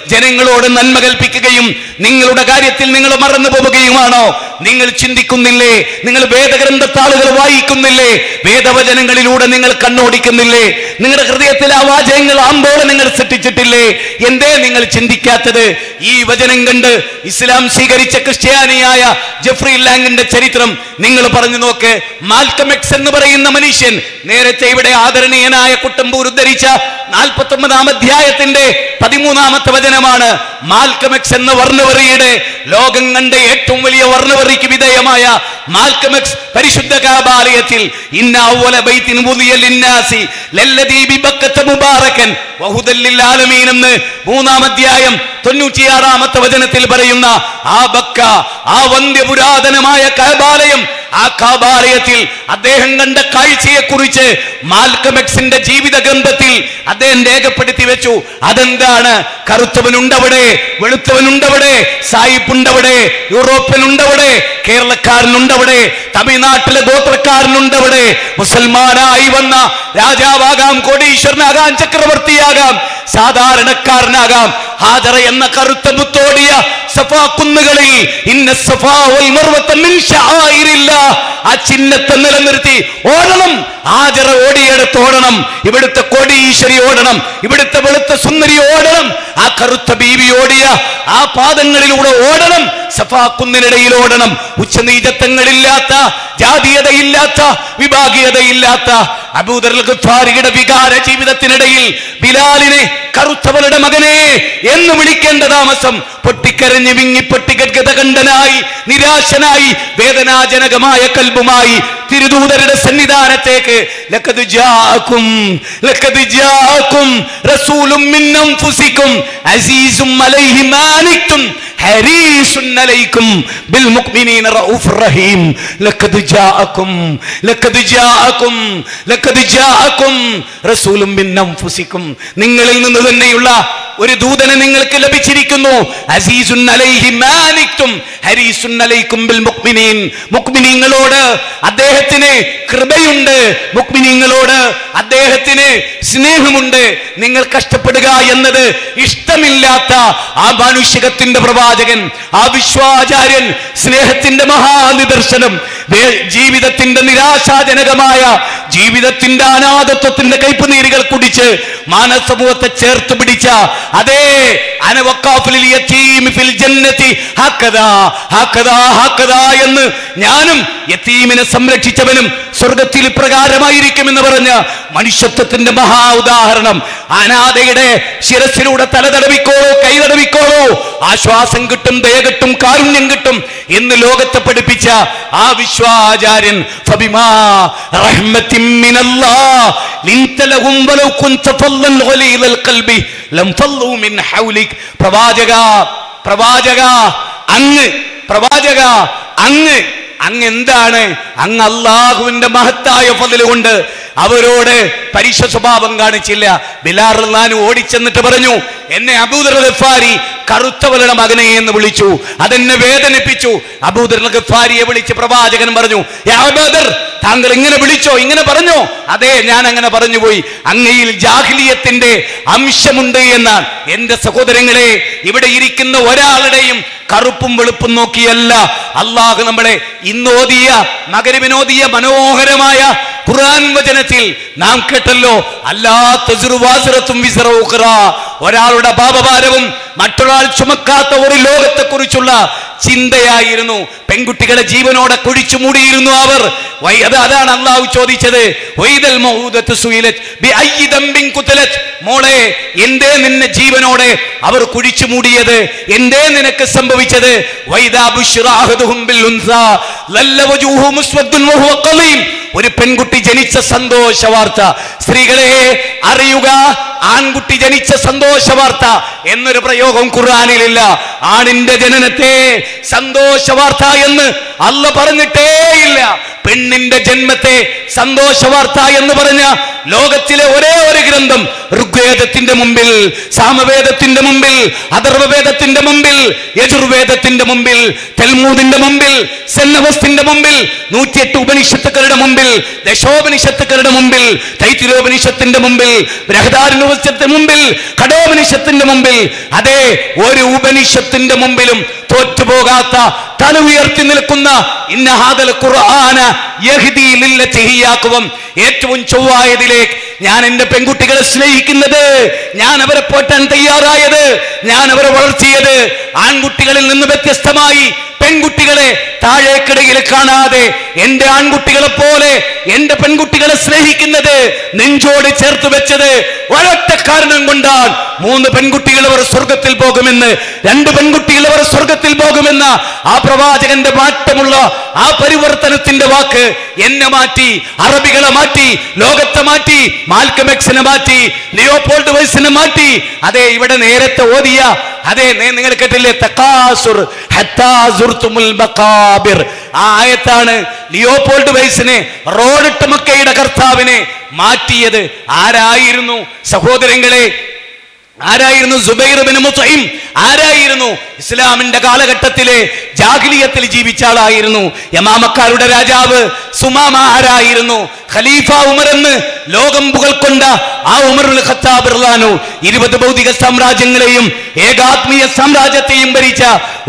ജനങ്ങളോട് നന്മ കൽപ്പിക്കുകയും നിങ്ങളുടെ കാര്യത്തിൽ നിങ്ങൾ മറന്നു പോവുകയും പോവുകയുമാണോ നിങ്ങൾ ചിന്തിക്കുന്നില്ലേ? നിങ്ങൾ വേദഗ്രന്ഥത്താളുകൾ വായിക്കുന്നില്ലേ? വേദവചനങ്ങളിലൂടെ നിങ്ങൾ കണ്ണോടിക്കുന്നില്ലേ? നിങ്ങളുടെ ഹൃദയത്തിൽ ആ വാചകങ്ങൾ ആമ്പോടെ നിങ്ങൾ സൃഷ്ടിച്ചിട്ടില്ലേ? എന്തേ നിങ്ങൾ ചിന്തിക്കാത്തത്? ഈ വചനം കണ്ട് ഇസ്ലാം സ്വീകരിച്ച ക്രിസ്ത്യാനിയായ ജെഫ്രി ലാങ്ങിന്റെ ചരിത്രം നിങ്ങൾ പറഞ്ഞു നോക്ക്. മാൽക്കമെക്സ് എന്ന് പറയുന്ന മനുഷ്യൻ നേരത്തെ ഇവിടെ ആദരണീയനായ കുട്ടമ്പൂർ ഉദ്ധരിച്ച നാൽപ്പത്തി ഒമ്പതാം അധ്യായത്തിന്റെ പതിമൂന്നാമത്തെ വചനമാണ്. മാൽക്കം എക്സ് എന്ന വർണവറിയുടെ ലോകം കണ്ട ഏറ്റവും വലിയ വർണവറിക്ക് വിധേയമായ മാൽക്കമെക്സ് പരിശുദ്ധ കാബാലയത്തിൽ ഇന്ന അവ്വല ബൈത്തിൻ വുദിയ ലിന്നാസി ലല്ലദീ ബിബക്കത്ത മുബാറകൻ വഹുദല്ലിൽ ലിൽ ആലമീൻ മൂന്നാം അധ്യായം തൊണ്ണൂറ്റിയാറാമത്തെ വചനത്തിൽ പറയുന്ന ആ ബക്ക ആ വന്ധ്യപുരാതനമായ കാബാലയം ആ കാബാലയത്തിൽ അദ്ദേഹം കണ്ട കാഴ്ചയെ കുറിച്ച് മാൽക്കമെക്സിന്റെ ജീവിത ഗ്രന്ഥത്തിൽ അദ്ദേഹം രേഖപ്പെടുത്തി വെച്ചു. അതെന്താണ്? കറുത്തവനുണ്ടവിടെ വെളുത്തവനുണ്ടവിടെ സായിപ്പുണ്ടവിടെ യൂറോപ്യനുണ്ടവിടെ കേരളക്കാരനുണ്ടവിടെ തമിഴ്നാട്ടിലെ ഗോത്രക്കാരനുണ്ടവിടെ മുസൽമാനായി വന്ന രാജാവാകാം കോടീശ്വരനാകാം ചക്രവർത്തിയാകാം സാധാരണക്കാരനാകാം. ഹാജറ എന്ന കറുത്ത മുത്തോടിയ സഫാ കുന്നുകളിൽ ഇന്ന സഫാ മിൻ ശആയിരില്ലാ ആ ചിഹ്നത്തെ നിലനിർത്തി ഓടണം. ആചര ഓടിയെടുത്ത് ഓടണം. ഇവിടുത്തെ കോടീശ്വരി ഓടണം. ഇവിടുത്തെ വെളുത്ത സുന്ദരി ഓടണം. ആ കറുത്ത ബീവി ഓടിയ ആ പാദങ്ങളിലൂടെ ഓടണം. സഫാക്കുന്നിനിടയിൽ ഓടണം. ഉച്ചനീചത്വങ്ങളില്ലാത്ത ജാതീയതയില്ലാത്ത വിഭാഗീയതയില്ലാത്ത അബൂദർഫാരിയുടെ വികാര ജീവിതത്തിനിടയിൽ ബിലാലിനെ കറുത്തവളുടെ മകനെ എന്ന് വിളിക്കേണ്ട താമസം പൊട്ടിക്കരഞ്ഞ് വിങ്ങി പൊട്ടിഗദ്ഗതകണ്ഠനായി നിരാശനായി വേദനാജനകമായ കൽബുമായി തിരുദൂതരുടെ സന്നിധാനത്തേക്ക്. മാനിക്തും ബിൽ റഹീം. ലഖദ് ലഖദ് ലഖദ് മിൻ അൻഫുസിക്കും. നിങ്ങളിൽ നിന്ന് തന്നെയുള്ള ഒരു ദൂതനെ നിങ്ങൾക്ക് ലഭിച്ചിരിക്കുന്നു. അസീസുൻ അലൈഹി ഹരീസുൻ ബിൽ അദ്ദേഹത്തിന് കൃപയുണ്ട്. മുഅ്മിനീങ്ങളോട് അദ്ദേഹത്തിന് സ്നേഹമുണ്ട്. നിങ്ങൾ കഷ്ടപ്പെടുക എന്നത് ഇഷ്ടമില്ലാത്ത ആ മാനുഷികത്തിന്റെ പ്രവാചകൻ ആ വിശ്വാചാര്യൻ സ്നേഹത്തിന്റെ മഹാനിദർശനം ജീവിതത്തിന്റെ നിരാശാജനകമായ ജീവിതത്തിന്റെ അനാഥത്വത്തിന്റെ കൈപ്പുനീരുകൾ കുടിച്ച് മാനസമൂഹത്തെ ചേർത്ത് പിടിച്ച അതേ എന്ന് ഞാനും യതീമിനെ സംരക്ഷിച്ചവനും സ്വർഗത്തിൽ പ്രകാരമായിരിക്കുമെന്ന് പറഞ്ഞ മനുഷ്യത്വത്തിന്റെ മഹാ ഉദാഹരണം അനാഥയുടെ ശിരസിലൂടെ തലതടവിക്കോളൂ കൈതടവിക്കോളൂ ആശ്വാസം കിട്ടും ദയ കിട്ടും കാരുണ്യം കിട്ടും എന്ന് ലോകത്തെ പഠിപ്പിച്ച ആ വിശ്വാചാര്യൻ പ്രവാചക പ്രവാചക അങ്ങ് പ്രവാചക അങ്ങ് അങ്ങ് എന്താണ്? അങ്ങ് അള്ളാഹുവിന്റെ മഹത്തായ പതിലുകൊണ്ട് അവരോട് പരീക്ഷ സ്വഭാവം കാണിച്ചില്ല. ബിലാർ റഹ്ലാൻ ഓടിച്ചെന്നിട്ട് പറഞ്ഞു എന്നെ അബൂദർ ഗഫാരി കറുത്തവരുടെ മകനെ എന്ന് വിളിച്ചു. അതെന്നെ വേദനിപ്പിച്ചു. അബൂദർ ഗഫാരിയെ വിളിച്ച് പ്രവാചകൻ പറഞ്ഞു "യാ അബൂദർ, താങ്കൾ ഇങ്ങനെ വിളിച്ചോ? ഇങ്ങനെ പറഞ്ഞോ? അതെ ഞാൻ അങ്ങനെ പറഞ്ഞുപോയി. അങ്ങയിൽ ജാഹ്ലിയത്തിന്റെ അംശമുണ്ട് എന്നാണ് എന്റെ സഹോദരങ്ങളെ ഇവിടെ ഇരിക്കുന്ന ഒരാളുടെയും കറുപ്പും വെളുപ്പും നോക്കിയല്ല. അള്ളാഹു നമ്മളെ ഇന്നോദിയ മകരവിനോദിയ മനോഹരമായ ഖുർആൻ വചനത്തിൽ നാം കേട്ടല്ലോ അല്ലാത്ത ഒരാളുടെ പാപഭാരവും മറ്റൊരാൾ ചുമക്കാത്ത ഒരു ലോകത്തെക്കുറിച്ചുള്ള ചിന്തയായിരുന്നു. പെൺകുട്ടികളെ ജീവനോടെ കുഴിച്ചു മൂടിയിരുന്നു അവർ. അത് അതാണ് അള്ളാഹു ചോദിച്ചത്. മോളെ എന്തേ നിന്നെ ജീവനോടെ അവർ കുഴിച്ചു മൂടിയത്? എന്തേ നിനക്ക് സംഭവിച്ചത്. ഒരു പെൺകുട്ടി ജനിച്ച സന്തോഷ വാർത്ത സ്ത്രീകളെ അറിയുക ആൺകുട്ടി ജനിച്ച സന്തോഷ വാർത്ത എന്നൊരു പ്രയോഗം ഖുർആാനിലില്ല. ആണിന്റെ ജനനത്തെ സന്തോഷ വാർത്ത എന്ന് അല്ല പറഞ്ഞിട്ടേ ഇല്ല പെണ്ണിന്റെ ജന്മത്തെ സന്തോഷ വാർത്ത എന്ന് പറഞ്ഞ ലോകത്തിലെ ഒരേ ഒരു ഗ്രന്ഥം ഋഗ്വേദത്തിന്റെ മുമ്പിൽ സാമവേദത്തിന്റെ മുമ്പിൽ അഥർവവേദത്തിന്റെ മുമ്പിൽ യജുർവേദത്തിന്റെ മുമ്പിൽ തെൽമൂദിന്റെ മുമ്പിൽ സെന്നവസ്തിന്റെ മുമ്പിൽ നൂറ്റിയെട്ട് ഉപനിഷത്തുക്കളുടെ മുമ്പിൽ ദശോപനിഷത്തുക്കളുടെ മുമ്പിൽ തൈത്തിരോപനിഷത്തിന്റെ മുമ്പിൽ ബൃഹദാരുപനിഷത്തിന്റെ മുമ്പിൽ കടോപനിഷത്തിന്റെ മുമ്പിൽ അതെ ഒരു ഉപനിഷത്തിന്റെ മുമ്പിലും തോറ്റുപോകാത്ത തല ഉയർത്തി നിൽക്കുന്ന ഇന്നഹാദൽ ഖുർആന ഏറ്റവും ലില്ലത്തി ഹിയാക്കുവം ഞാൻ എന്റെ പെൺകുട്ടികളെ സ്നേഹിക്കുന്നത്. ഞാൻ അവരെ പോറ്റാൻ തയ്യാറായത്. ഞാൻ അവരെ വളർത്തിയത്. ആൺകുട്ടികളിൽ നിന്ന് വ്യത്യസ്തമായി പെൺകുട്ടികളെ താഴേക്കിടയിൽ കാണാതെ എന്റെ ആൺകുട്ടികളെ പോലെ എന്റെ പെൺകുട്ടികളെ സ്നേഹിക്കുന്നത് നെഞ്ചോട് ചേർത്ത് വെച്ചത് ഒരൊറ്റ കാരണം കൊണ്ടാണ് മൂന്ന് പെൺകുട്ടികൾ അവർ സ്വർഗത്തിൽ പോകുമെന്ന് രണ്ട് പെൺകുട്ടികൾ അവർ സ്വർഗത്തിൽ പോകുമെന്ന ആ പ്രവാചകന്റെ മാറ്റമുള്ള ആ പരിവർത്തനത്തിന്റെ വാക്ക് എന്നെ മാറ്റി അറബികളെ മാറ്റി ലോകത്തെ മാറ്റി മാൽക്കമെക്സിനെ മാറ്റി നിയോപോൾഡ് വൈസിനെ മാറ്റി അതെ ഇവിടെ നേരത്തെ ഓതിയ അതെ നിങ്ങൾ കേട്ടില്ലേ? തക്കാസുർ ആ ആയത്താണ് ലിയോപോൾഡ് വൈസിനെ റോഡിട്ട് മക്കയുടെ കർത്താവിനെ മാറ്റിയത്. ആരായിരുന്നു? സഹോദരങ്ങളെ ആരായിരുന്നു സുബൈർ ബിൻ മുത്തൈം? ആരായിരുന്നു ഇസ്ലാമിന്റെ കാലഘട്ടത്തിലെ ജാഹിലിയത്തിൽ ജീവിച്ച ആളായിരുന്നു? യമാമക്കാരുടെ രാജാവ് സുമാമ ആരായിരുന്നു? ഖലീഫ ഉമർ എന്ന് ലോകം പുകൾക്കൊണ്ട ആ ഉമറുൽ ഖത്താബ് റളിയല്ലാഹു ഇരുപത് ഭൗതിക സാമ്രാജ്യങ്ങളെയും ഏകാത്മീയ സാമ്രാജ്യത്തെയും ഭരിച്ച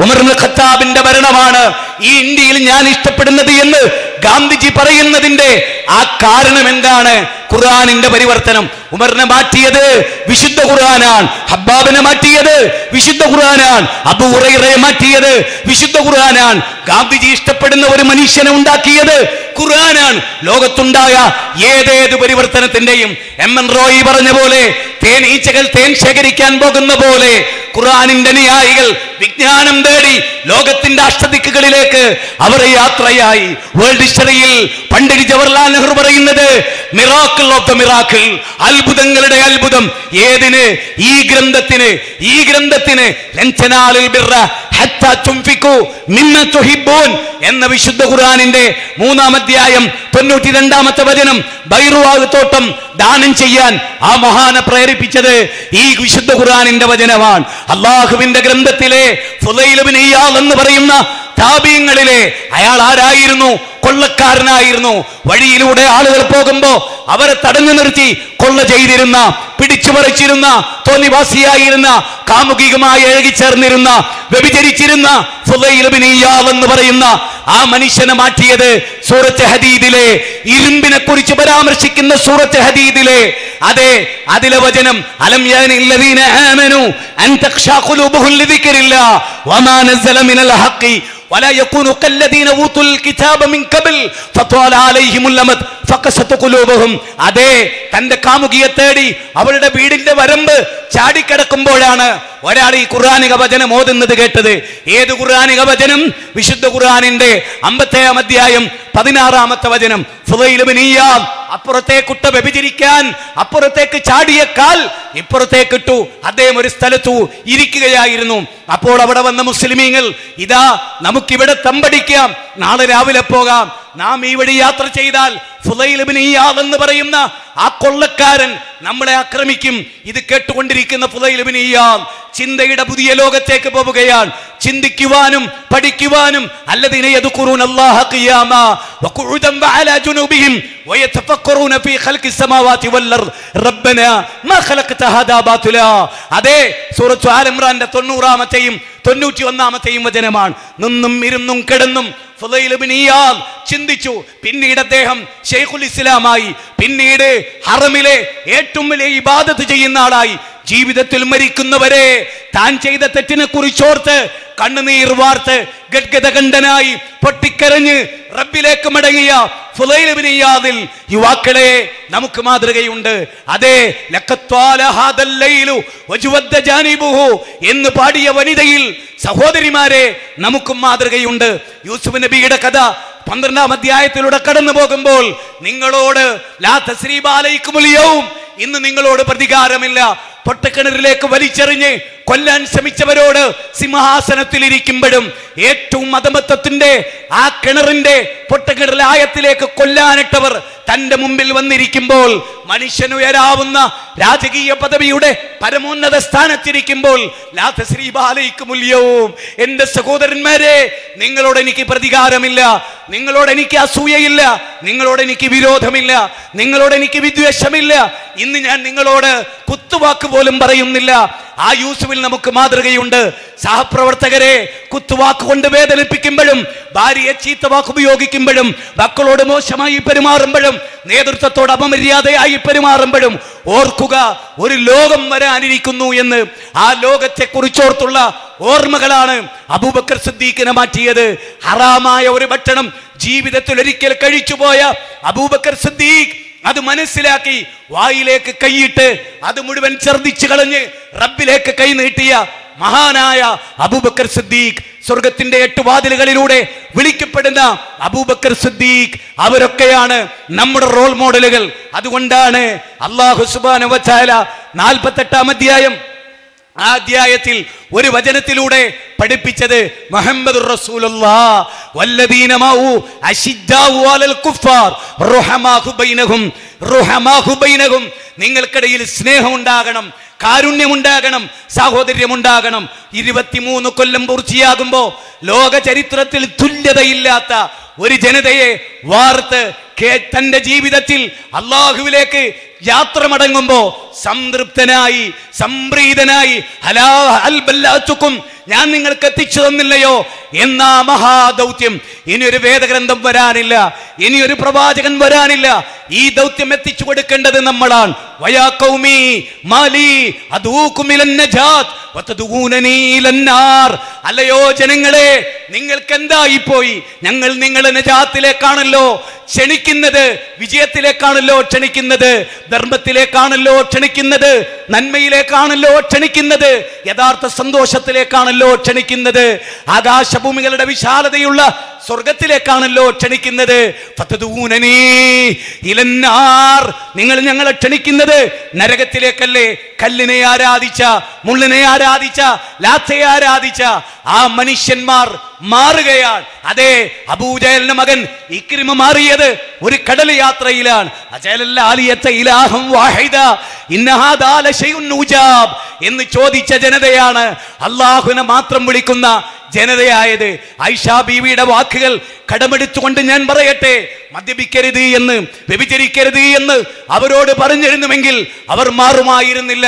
ഉമറുൽ ഖത്താബിന്റെ ഭരണമാണ് ഈ ഇന്ത്യയിൽ ഞാൻ ഇഷ്ടപ്പെടുന്നത് എന്ന് ഗാന്ധിജി പറയുന്നതിന്റെ ആ കാരണം എന്താണ്? ഖുർആാനിന്റെ പരിവർത്തനം. ഉമറിനെ മാറ്റിയത് വിശുദ്ധ ഖുർആനാണ്. ഹബ്ബാബിനെ മാറ്റിയത് വിശുദ്ധ ഖുർആനാണ്. അബു ഉറയിറയെ മാറ്റിയത് വിശുദ്ധ ഖുർആനാണ്. ഗാന്ധിജി ഇഷ്ടപ്പെടുന്ന ഒരു മനുഷ്യനെ ഉണ്ടാക്കിയത് ഖുർആനാണ്. ലോകത്തുണ്ടായ ഏതേത് പരിവർത്തനത്തിന്റെയും എം എൻ റോയി പറഞ്ഞ പോലെ തേനീച്ചകൾ തേൻ ശേഖരിക്കാൻ പോകുന്ന പോലെ ഖുർആാനിന്റെ അനുയായികൾ വിജ്ഞാനം തേടി ലോകത്തിന്റെ അഷ്ടദിക്കുകളിലേക്ക് അവർ യാത്രയായി. വേൾഡ് ഹിസ്റ്ററിയിൽ പണ്ഡിറ്റ് ജവഹർലാൽ നെഹ്റു പറയുന്നത് മിറാക്കിൾ ഓഫ് ദ മിറാക്കിൾ അത്ഭുതങ്ങളുടെ അത്ഭുതം. ഏതിന്? ഈ ഗ്രന്ഥത്തിന്. ഈ ഗ്രന്ഥത്തിന്. ലഞ്ചനാലിൽ ബിർറ എന്ന വിശുദ്ധ ഖുറാനിന്റെ മൂന്നാം അധ്യായം തൊണ്ണൂറ്റി രണ്ടാമത്തെ വചനം ബൈറുവാഗ് തോട്ടം ദാനം ചെയ്യാൻ ആ മഹാനെ പ്രേരിപ്പിച്ചത് ഈ വിശുദ്ധ ഖുറാനിന്റെ വചനമാണ്. അള്ളാഹുവിന്റെ ഗ്രന്ഥത്തിലെ എന്ന് പറയുന്ന താപീയങ്ങളിലെ അയാൾ ആരായിരുന്നു? കൊള്ളക്കാരനായിരുന്നു. വഴിയിലൂടെ ആളുകൾ പോകുമ്പോ അവരെ തടഞ്ഞു നിർത്തി കൊള്ള ചെയ്തിരുന്ന പിടിച്ചുപറിച്ചിരുന്ന തോന്നിവാസിയായിരുന്ന കാമുകികമായി എഴുകിച്ചേർന്നിരുന്ന വ്യഭിചരിച്ചിരുന്ന ഫുലൈലബിനിയാവ് എന്ന് പറയുന്ന ആ മനുഷ്യനെ മാറ്റിയത് സൂറത്ത് ഹദീദിലെ. ഇരുമ്പിനെ കുറിച്ച് പരാമർശിക്കുന്ന സൂറത്ത് ഹദീദിലെ. അതെ അതിലെ വചനം അലം ആമനു അൻ വമാ നസല മിനൽ ഹഖി കല്ലദീന ഊതുൽ കിതാബ മിൻ قبل فطال عليهم الأمد അതെ തന്റെ കാമുകിയെ തേടി അവളുടെ വീടിന്റെ വരമ്പ് ചാടിക്കിടക്കുമ്പോഴാണ് ഒരാൾ ഈ ഖുർആാനിക വചനം ഓതുന്നത് കേട്ടത്. ഏത് ഖുർആാനിക വചനം? വിശുദ്ധ ഖുർആാനിന്റെ അമ്പത്തേഴാം അധ്യായം പതിനാറാമത്തെ വചനം. ഇയാദ് അപ്പുറത്തേക്കുട്ട വ്യഭിചരിക്കാൻ അപ്പുറത്തേക്ക് ചാടിയ ഇപ്പുറത്തേക്കിട്ടു അദ്ദേഹം ഒരു സ്ഥലത്തു ഇരിക്കുകയായിരുന്നു. അപ്പോൾ അവിടെ വന്ന മുസ്ലിമീങ്ങൾ ഇതാ നമുക്കിവിടെ തമ്പടിക്കാം. നാളെ രാവിലെ പോകാം. നാം ഈ വഴി യാത്ര ചെയ്താൽ ഇയാദ് എന്ന് പറയുന്ന ആ കൊള്ളക്കാരൻ നമ്മളെ ആക്രമിക്കും. ഇത് കേട്ടുകൊണ്ടിരിക്കുന്ന ഇയാദ് ചിന്തയുടെ പുതിയ ലോകത്തേക്ക് പോവുകയാണ്. ചിന്തിക്കുവാനും പഠിക്കുവാനും അതെ സൂറത്ത് ആൽ ഇംറാന്റെ 90ാമത്തെയും 91ാമത്തെയും വചനമാണ്. നിന്നും ഇരുന്നും കിടന്നും ചിന്തിച്ചു. പിന്നീട് അദ്ദേഹം ഷെയ്ഖുൽ ഇസ്ലാമായി പിന്നീട് ഹറമിലെ ഏറ്റവും വലിയ ഇബാദത്ത് ചെയ്യുന്ന ആളായി. ജീവിതത്തിൽ മരിക്കുന്നവരെ താൻ ചെയ്ത തെറ്റിനെ കുറിച്ചോർത്ത് കണ്ണുനീർ വാർത്ത് ഗദ്ഗതകണ്ഠനായി പൊട്ടിക്കരഞ്ഞ് റബ്ബിലേക്ക് മടങ്ങിയ ഇയാദിൽ യുവാക്കളെ നമുക്ക് മാതൃകയുണ്ട്. അതെ എന്ന് പാടിയ വനിതയിൽ സഹോദരിമാരെ നമുക്കും മാതൃകയുണ്ട്. യൂസുഫ് നബിയുടെ കഥ പന്ത്രണ്ടാം അധ്യായത്തിലൂടെ കടന്നു പോകുമ്പോൾ നിങ്ങളോട് ഇന്ന് നിങ്ങളോട് പ്രതികാരമില്ല. പൊട്ടക്കിണറിലേക്ക് വലിച്ചെറിഞ്ഞ് കൊല്ലാൻ ശ്രമിച്ചവരോട് സിംഹാസനത്തിൽ ഇരിക്കുമ്പോഴും ഏറ്റവും മതമത്വത്തിന്റെ ആ കിണറിന്റെ പൊട്ടക്കിണറിലായത്തിലേക്ക് കൊല്ലാനിട്ടവർ തന്റെ മുമ്പിൽ വന്നിരിക്കുമ്പോൾ മനുഷ്യനുയരാവുന്ന രാജകീയ പദവിയുടെ പരമോന്നത സ്ഥാനത്തിരിക്കുമ്പോൾ ലാ തസ്രീബാലയിക്ക് മുല്യവും എന്റെ സഹോദരന്മാരെ നിങ്ങളോട് എനിക്ക് പ്രതികാരമില്ല. നിങ്ങളോട് എനിക്ക് അസൂയയില്ല നിങ്ങളോട് എനിക്ക് വിരോധമില്ല നിങ്ങളോട് എനിക്ക് വിദ്വേഷമില്ല. ഇന്ന് ഞാൻ നിങ്ങളോട് കുത്തുവാക്ക് പോലും പറയുന്നില്ല. ആ യൂസുഫിൽ നമുക്ക് മാതൃകയുണ്ട്. സഹപ്രവർത്തകരെ കുത്തുവാക്ക് കൊണ്ട് വേദനിപ്പിക്കുമ്പോഴും ഭാര്യയെ ചീത്ത വാക്ക് ഉപയോഗിക്കുമ്പോഴും മക്കളോട് മോശമായി പെരുമാറുമ്പോഴും നേതൃത്വത്തോട് അപമര്യാദയായി പെരുമാറുമ്പോഴും ഓർക്കുക ഒരു ലോകം വരാനിരിക്കുന്നു എന്ന്. ആ ലോകത്തെ കുറിച്ചോർത്തുള്ള ഓർമ്മകളാണ് അബൂബക്കർ സിദ്ദീഖിനെ മാറ്റിയത്. ഹറാമായ ഒരു ഭക്ഷണം ജീവിതത്തിൽ ഒരിക്കൽ കഴിച്ചുപോയ അബൂബക്കർ സിദ്ദീഖ് അത് മനസ്സിലാക്കി വായിലേക്ക് കൈയിട്ട് അത് മുഴുവൻ ഛർദിച്ചു കളഞ്ഞ് റബ്ബിലേക്ക് കൈ നീട്ടിയ മഹാനായ അബൂബക്കർ സിദ്ദീഖ് സ്വർഗത്തിന്റെ എട്ട് വാതിലുകളിലൂടെ വിളിക്കപ്പെടുന്ന അബൂബക്കർ സിദ്ദീഖ് അവരൊക്കെയാണ് നമ്മുടെ റോൾ മോഡലുകൾ. അതുകൊണ്ടാണ് അള്ളാഹു സുബാന വച്ചാല നാൽപ്പത്തെട്ടാം അധ്യായം ആ അധ്യായത്തിൽ ഒരു വചനത്തിലൂടെ പഠിപ്പിച്ചത് മുഹമ്മദ് നിങ്ങൾക്കിടയിൽ സ്നേഹം ഉണ്ടാകണം കാരുണ്യമുണ്ടാകണം സാഹോദര്യമുണ്ടാകണം. ഇരുപത്തിമൂന്ന് കൊല്ലം പൂർത്തിയാകുമ്പോൾ ലോക ചരിത്രത്തിൽ തുല്യതയില്ലാത്ത ഒരു ജനതയെ വാർത്ത് തന്റെ ജീവിതത്തിൽ അള്ളാഹുവിലേക്ക് യാത്ര മടങ്ങുമ്പോ സംതൃപ്തനായി സംപ്രീതനായി ഞാൻ നിങ്ങൾക്ക് എത്തിച്ചു തന്നില്ലയോ? എന്നാ മഹാദൗത്യം. ഇനി ഒരു വേദഗ്രന്ഥം വരാനില്ല. ഇനി ഒരു പ്രവാചകൻ വരാനില്ല. ഈ ദൗത്യം എത്തിച്ചു കൊടുക്കേണ്ടത് നമ്മളാണ്. അല്ലയോ ജനങ്ങളെ നിങ്ങൾക്ക് എന്തായി പോയി ഞങ്ങൾ നിങ്ങളെ നജാത്തിലേക്കാണല്ലോ ക്ഷണിക്കുന്നത്. വിജയത്തിലേക്കാണല്ലോ ക്ഷണിക്കുന്നത്. ധർമ്മത്തിലേക്കാണല്ലോ ക്ഷണിക്കുന്നത്. നന്മയിലേക്കാണല്ലോ ക്ഷണിക്കുന്നത്. യഥാർത്ഥ സന്തോഷത്തിലേക്കാണല്ലോ ക്ഷണിക്കുന്നത് ആകാശഭൂമികളുടെ വിശാലതയുള്ള സ്വർഗത്തിലേക്കാണല്ലോ ക്ഷണിക്കുന്നത്. ഇലന്നാർ. നിങ്ങൾ ഞങ്ങളെ ക്ഷണിക്കുന്നത് നരകത്തിലേക്കല്ലേ? കല്ലിനെ ആരാധിച്ച മുള്ളിനെ ആരാധിച്ച ലാത്തയെ ആരാധിച്ച ആ മനുഷ്യന്മാർ മാറുകയാണ്. അതെ അബൂജയലിന്റെ മകൻ ഇക്രിമ മാറിയത് ഒരു കടൽ യാത്രയിലാണ്. എന്ന് ചോദിച്ച ജനതയാണ്. അള്ളാഹുനെ മാത്രം വിളിക്കുന്ന ജനതയായത് ഐഷ ബീവിയുടെ വാക്കുകൾ കടമെടുത്തുകൊണ്ട് ഞാൻ പറയട്ടെ? മദ്യപിക്കരുത് എന്ന് വ്യഭിചരിക്കരുത് എന്ന് അവരോട് പറഞ്ഞിരുന്നുവെങ്കിൽ അവർ മാറുമായിരുന്നില്ല.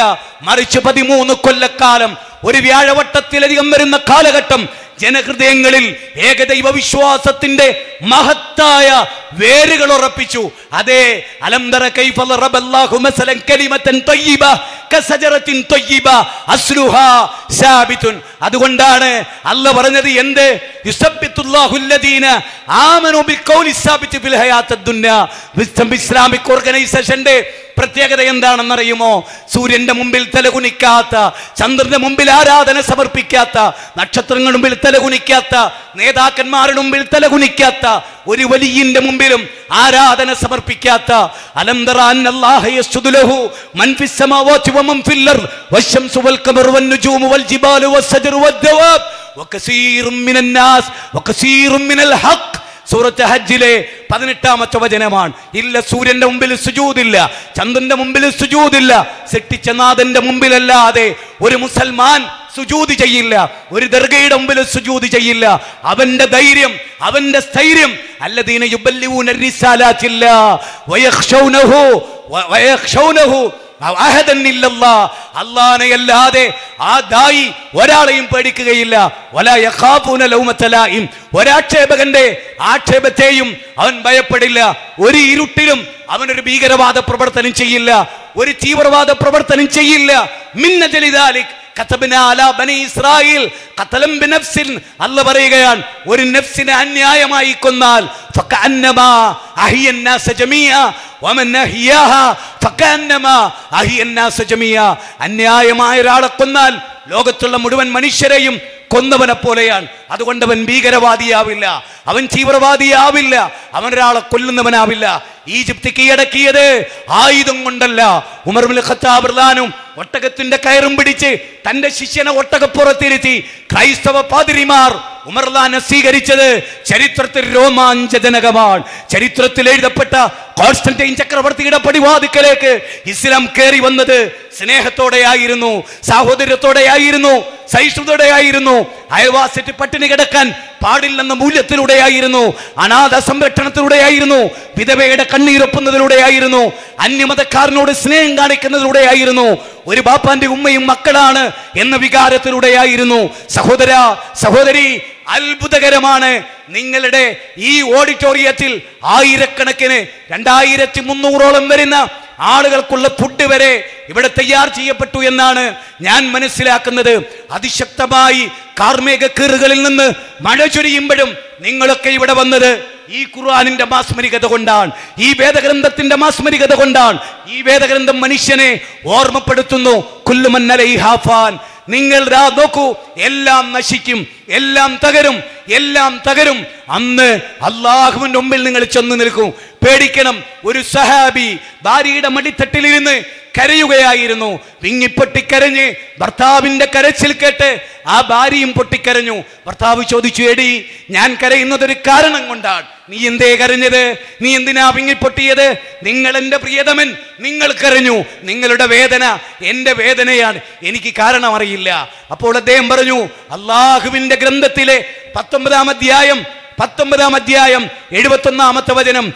മറിച്ച് പതിമൂന്ന് കൊല്ലക്കാലം ഒരു വ്യാഴവട്ടത്തിലധികം വരുന്ന കാലഘട്ടം ജനഹൃദയങ്ങളിൽ ഏകദൈവ വിശ്വാസത്തിന്റെ മഹത്തായ വേരുകൾ ഉറപ്പിച്ചു. അതേ റബ്ബല്ലാഹു മസലൻ തയ്യിബ തയ്യിബ സാബിതുൻ അതുകൊണ്ടാണ് അല്ല പറഞ്ഞത് എന്ത്? ഫിൽ ഇസ്ലാമിക് ഓർഗനൈസേഷന്റെ പ്രത്യേകത എന്താണെന്നറിയുമോ? സൂര്യന്റെ മുമ്പിൽ തലകുനിക്കാത്ത ചന്ദ്രന്റെ മുമ്പിൽ ആരാധന സമർപ്പിക്കാത്ത നക്ഷത്രങ്ങളുടെ മുമ്പിൽ തലകുനിക്കാത്ത നേതാക്കന്മാരുടെ മുമ്പിൽ തലകുനിക്കാത്ത ഒരു വലിയന്റെ മുമ്പിലും ആരാധന സമർപ്പിക്കാത്ത അലംതറ സൂറത്ത് ഹജ്ജിലെ പതിനെട്ടാമത്തെ വചനമാണ്. ഇല്ല സൂര്യന്റെ മുമ്പിൽ സുജൂതില്ല ചന്ദ്രന്റെ മുമ്പിൽ സുജൂതില്ല സെട്ടിച്ച നാഥന്റെ മുമ്പിലല്ലാതെ ഒരു മുസൽമാൻ സുജൂതി ചെയ്യില്ല ഒരു ദർഗയുടെ മുമ്പിൽ സുജൂതി ചെയ്യില്ല. അവന്റെ ധൈര്യം അവന്റെ സ്ഥൈര്യം അല്ലദീന യുബല്ലിഊന റിസാലാത്തില്ല വയക്ഷൗനഹു വ- വയഖ്ശൗനഹു അല്ലാതെ ആ ദായി ഒരാളെയും പേടിക്കുകയില്ല. ഒരാക്ഷേപകന്റെ ആക്ഷേപത്തെയും അവൻ ഭയപ്പെടില്ല. ഒരു ഇരുട്ടിലും അവനൊരു ഭീകരവാദ പ്രവർത്തനം ചെയ്യില്ല. ഒരു തീവ്രവാദ പ്രവർത്തനം ചെയ്യില്ല. മിന്നജലിദാലിക് അല്ല പറയുകയാണ് ഒരു നഫ്സിനെ അന്യായമായി കൊന്നാൽ. അന്യായമായ ഒരാളെ കൊന്നാൽ ലോകത്തുള്ള മുഴുവൻ മനുഷ്യരെയും കൊന്നവനെ പോലെയാണ്. അതുകൊണ്ട് അവൻ ഭീകരവാദിയാവില്ല. അവൻ തീവ്രവാദിയാവില്ല. അവൻ ഒരാളെ കൊല്ലുന്നവനാവില്ല. ഈജിപ്തി കീഴടക്കിയത് ആയുധം കൊണ്ടല്ല. ഉമർ ഖത്താബ്ലാനും ഒട്ടകത്തിന്റെ കയറും പിടിച്ച് തന്റെ ശിഷ്യനെ ഒട്ടകപ്പുറത്തിരുത്തി ക്രൈസ്തവ പാതിരിമാർ ഉമർലാനെ സ്വീകരിച്ചത് ചരിത്രത്തിൽ രോമാഞ്ചജനകമാണ്. ചരിത്രത്തിൽ എഴുതപ്പെട്ട കോൺസ്റ്റന്റൈൻ ചക്രവർത്തിയുടെ പടിവാതിക്കലെ പടിവാതിക്കലേക്ക് ഇസ്ലാം കയറി വന്നത് സ്നേഹത്തോടെയായിരുന്നു സഹോദര്യത്തോടെയായിരുന്നു സഹിഷ്ണുതയോടെയായിരുന്നു അയൽവാസിറ്റ് പട്ടിണി കിടക്കാൻ പാടില്ലെന്ന മൂല്യത്തിലൂടെയായിരുന്നു അനാഥ സംരക്ഷണത്തിലൂടെയായിരുന്നു വിധവയുടെ കണ്ണീരൊപ്പുന്നതിലൂടെയായിരുന്നു അന്യമതക്കാരനോട് സ്നേഹം കാണിക്കുന്നതിലൂടെയായിരുന്നു ഒരു ബാപ്പാന്റെ ഉമ്മയും മക്കളാണ് എന്ന വികാരത്തിലൂടെയായിരുന്നു. സഹോദര സഹോദരി അത്ഭുതകരമാണ്. നിങ്ങളുടെ ഈ ഓഡിറ്റോറിയത്തിൽ ആയിരക്കണക്കിന് രണ്ടായിരത്തി മുന്നൂറോളം വരുന്ന ആളുകൾക്കുള്ള ഫുഡ് വരെ ഇവിടെ തയ്യാർ ചെയ്യപ്പെട്ടു എന്നാണ് ഞാൻ മനസ്സിലാക്കുന്നത്. അതിശക്തമായി കാർമേഘ കീറുകളിൽ നിന്ന് മഴ ചൊരിയുമ്പോഴും നിങ്ങളൊക്കെ ഇവിടെ വന്നത് ഈ ഖുർആാനിന്റെ മാസ്മരികത കൊണ്ടാണ് ഈ വേദഗ്രന്ഥത്തിന്റെ മാസ്മരികത കൊണ്ടാണ്. ഈ വേദഗ്രന്ഥം മനുഷ്യനെ ഓർമ്മപ്പെടുത്തുന്നു. കുല്ലുമന്നലൈ അലൈഹാഫാൻ നിങ്ങൾ രാ നോക്കൂ എല്ലാം നശിക്കും എല്ലാം തകരും എല്ലാം തകരും. അന്ന് അള്ളാഹുവിന്റെ മുമ്പിൽ നിങ്ങൾ ചെന്ന് നിൽക്കും. പേടിക്കണം ഒരു സഹാബി ഭാര്യയുടെ മടിത്തട്ടിലിരുന്ന് കരയുകയായിരുന്നു. വിങ്ങിപ്പൊട്ടിക്കരഞ്ഞ് ഭർത്താവിന്റെ കരച്ചിൽ കേട്ട് ആ ഭാര്യയും പൊട്ടിക്കരഞ്ഞു. ഭർത്താവ് ചോദിച്ചു എടി ഞാൻ കരയുന്നത് ഒരു കാരണം കൊണ്ടാണ്. നീ എന്തേ കരഞ്ഞത്? നീ എന്തിനാ വിങ്ങിപ്പൊട്ടിയത് നിങ്ങൾ എന്റെ പ്രിയതമൻ നിങ്ങൾ കരഞ്ഞു. നിങ്ങളുടെ വേദന എന്റെ വേദനയാണ്. എനിക്ക് കാരണം അറിയില്ല അപ്പോൾ അദ്ദേഹം പറഞ്ഞു അള്ളാഹുവിന്റെ ഗ്രന്ഥത്തിലെ പത്തൊമ്പതാം അധ്യായം പത്തൊമ്പതാം അധ്യായം എഴുപത്തി ഒന്നാമത്തെ വചനം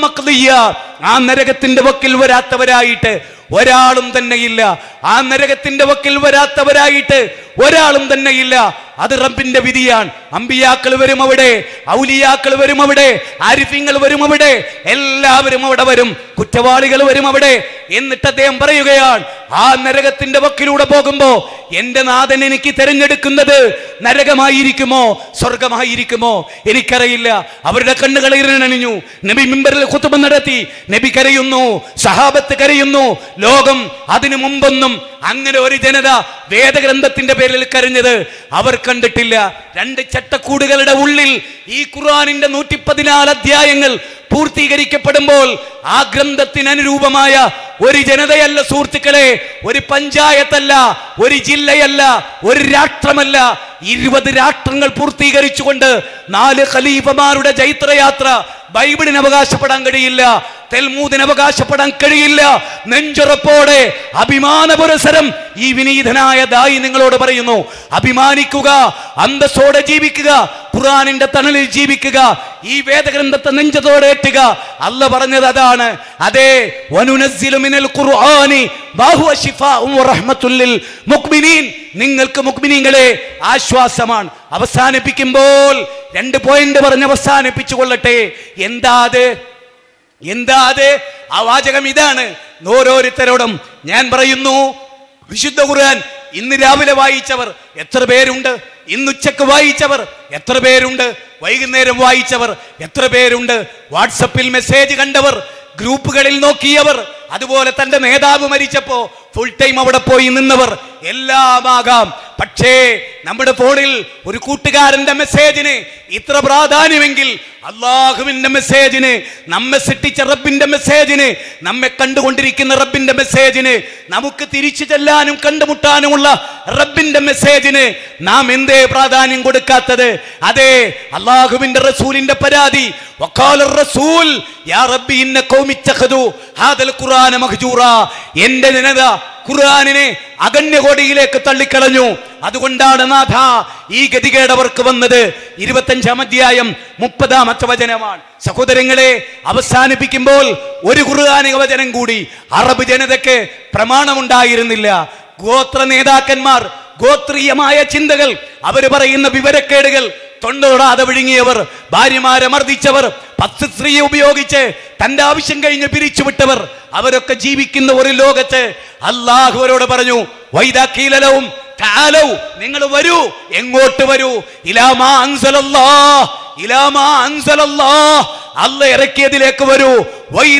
മഖ്ദിയ. ആ നരകത്തിന്റെ വക്കിൽ വരാത്തവരായിട്ട് ഒരാളും തന്നെയില്ല. ആ നരകത്തിന്റെ വക്കിൽ വരാത്തവരായിട്ട് ഒരാളും തന്നെയില്ല. അത് റബ്ബിന്റെ വിധിയാണ്. അമ്പിയാക്കൾ വരും അവിടെ ഔലിയാക്കൾ വരും അവിടെ ആരിഫ്യങ്ങൾ വരും അവിടെ എല്ലാവരും അവിടെ വരും കുറ്റവാളികൾ വരും അവിടെ. എന്നിട്ട് അദ്ദേഹം പറയുകയാണ് ആ നരകത്തിന്റെ വക്കിലൂടെ പോകുമ്പോ എന്റെ നാഥൻ എനിക്ക് തിരഞ്ഞെടുക്കുന്നത് നരകമായിരിക്കുമോ സ്വർഗമായിരിക്കുമോ? എനിക്കറിയില്ല. അവരുടെ കണ്ണുകൾ ഇരണിഞ്ഞു. നബി മിമ്പറിൽ കുത്തുബ നടത്തി. നബി കരയുന്നു സഹാബത്ത് കരയുന്നു. ലോകം അതിനു മുമ്പൊന്നും അങ്ങനെ ഒരു ജനത വേദഗ്രന്ഥത്തിന്റെ പേരിൽ കരഞ്ഞത് അവർ കണ്ടിട്ടില്ല. രണ്ട് ചട്ടക്കൂടുകളുടെ ഉള്ളിൽ ഈ ഖുർആാനിന്റെ നൂറ്റി പതിനാല് അധ്യായങ്ങൾ പൂർത്തീകരിക്കപ്പെടുമ്പോൾ ആ ഗ്രന്ഥത്തിന് അനുരൂപമായ ഒരു ജനതയല്ല സുഹൃത്തുക്കളെ ഒരു പഞ്ചായത്തല്ല ഒരു ജില്ലയല്ല ഒരു രാഷ്ട്രമല്ല. ഇരുപത് രാഷ്ട്രങ്ങൾ പൂർത്തീകരിച്ചുകൊണ്ട് നാല് ഖലീഫമാരുടെ ജൈത്രയാത്ര ബൈബിളിന് അവകാശപ്പെടാൻ കഴിയില്ല തെൽമൂദിന് അവകാശപ്പെടാൻ കഴിയില്ല. നെഞ്ചുറപ്പോടെ അഭിമാന പുരസരം ഈ വിനീതനായ ദായി നിങ്ങളോട് പറയുന്നു അഭിമാനിക്കുക അന്തസ്സോടെ ജീവിക്കുക ഖുറാനിന്റെ തണലിൽ ജീവിക്കുക ഈ വേദഗ്രന്ഥത്തെ നെഞ്ചതോടെ ഏറ്റുക. അല്ല പറഞ്ഞത് അതാണ്. അതെ ഖുർആനി നിങ്ങൾക്ക് മുക്മിനീങ്ങളെ ആശ്വാസമാണ്. അവസാനിപ്പിക്കുമ്പോൾ രണ്ട് പോയിന്റ് പറഞ്ഞ് അവസാനിപ്പിച്ചു കൊള്ളട്ടെ. എന്താ അത്? എന്താ അത്? ആ വാചകം ഇതാണ്. ഓരോരുത്തരോടും ഞാൻ പറയുന്നു വിശുദ്ധ ഖുർആൻ. ഇന്ന് രാവിലെ വായിച്ചവർ എത്ര പേരുണ്ട്? ഇന്ന് ഉച്ചയ്ക്ക് വായിച്ചവർ എത്ര പേരുണ്ട്? വൈകുന്നേരം വായിച്ചവർ എത്ര പേരുണ്ട്? വാട്സപ്പിൽ മെസ്സേജ് കണ്ടവർ ഗ്രൂപ്പുകളിൽ നോക്കിയവർ അതുപോലെ തന്റെ നേതാവ് മരിച്ചപ്പോ ഫുൾ ടൈം അവിടെ പോയി നിന്നവർ എല്ലാമാകാം. പക്ഷേ നമ്മുടെ ഫോണിൽ ഒരു കൂട്ടുകാരന്റെ മെസ്സേജിന് ഇത്ര പ്രാധാന്യമെങ്കിൽ അള്ളാഹുവിന്റെ മെസ്സേജിന് നമ്മെ സൃഷ്ടിച്ച റബ്ബിന്റെ മെസ്സേജിന് നമ്മെ കണ്ടുകൊണ്ടിരിക്കുന്ന റബ്ബിന്റെ മെസ്സേജിന് നമുക്ക് തിരിച്ചു ചെല്ലാനും കണ്ടുമുട്ടാനുമുള്ള റബ്ബിന്റെ മെസ്സേജിന് നാം എന്തേ പ്രാധാന്യം കൊടുക്കാത്തത്? അതെ അള്ളാഹുവിന്റെ റസൂലിന്റെ പരാതി വഖാല റസൂൽ യാ റബ്ബി ഇന്ന ഖൗമി ഹാദൽ ഹാദൽ ഖുർആന മഹജൂറ എന്റെ ജനത ഖുർആാനിനെ അഗണ്യകോടിയിലേക്ക് തള്ളിക്കളഞ്ഞു. അതുകൊണ്ടാണ് നാഥ ഈ ഗതികേടവർക്ക് വന്നത്. ഇരുപത്തഞ്ചാം അധ്യായം മുപ്പതാമത്തെ വചനമാണ്. സഹോദരങ്ങളെ അവസാനിപ്പിക്കുമ്പോൾ ഒരു ഖുർആാനിക വചനം കൂടി. അറബ് ജനതയ്ക്ക് പ്രമാണമുണ്ടായിരുന്നില്ല. ഗോത്ര നേതാക്കന്മാർ ഗോത്രീയമായ ചിന്തകൾ അവർ പറയുന്ന വിവരക്കേടുകൾ തൊണ്ടോടാതെ വിഴുങ്ങിയവർ ഭാര്യമാരെ മർദ്ദിച്ചവർ പത്ത് സ്ത്രീയെ ഉപയോഗിച്ച് തന്റെ ആവശ്യം കഴിഞ്ഞ് പിരിച്ചുവിട്ടവർ അവരൊക്കെ ജീവിക്കുന്ന ഒരു ലോകത്ത് അള്ളാഹു അവരോട് പറഞ്ഞു വൈദാക്കീലവും നിങ്ങൾ വരൂ എങ്ങോട്ട് വരൂ? ഇലാമാ അൻസലല്ലാ ഇലാമാ അൻസലല്ലാ അല്ല ഇറക്കിയതിലേക്ക് വരൂ.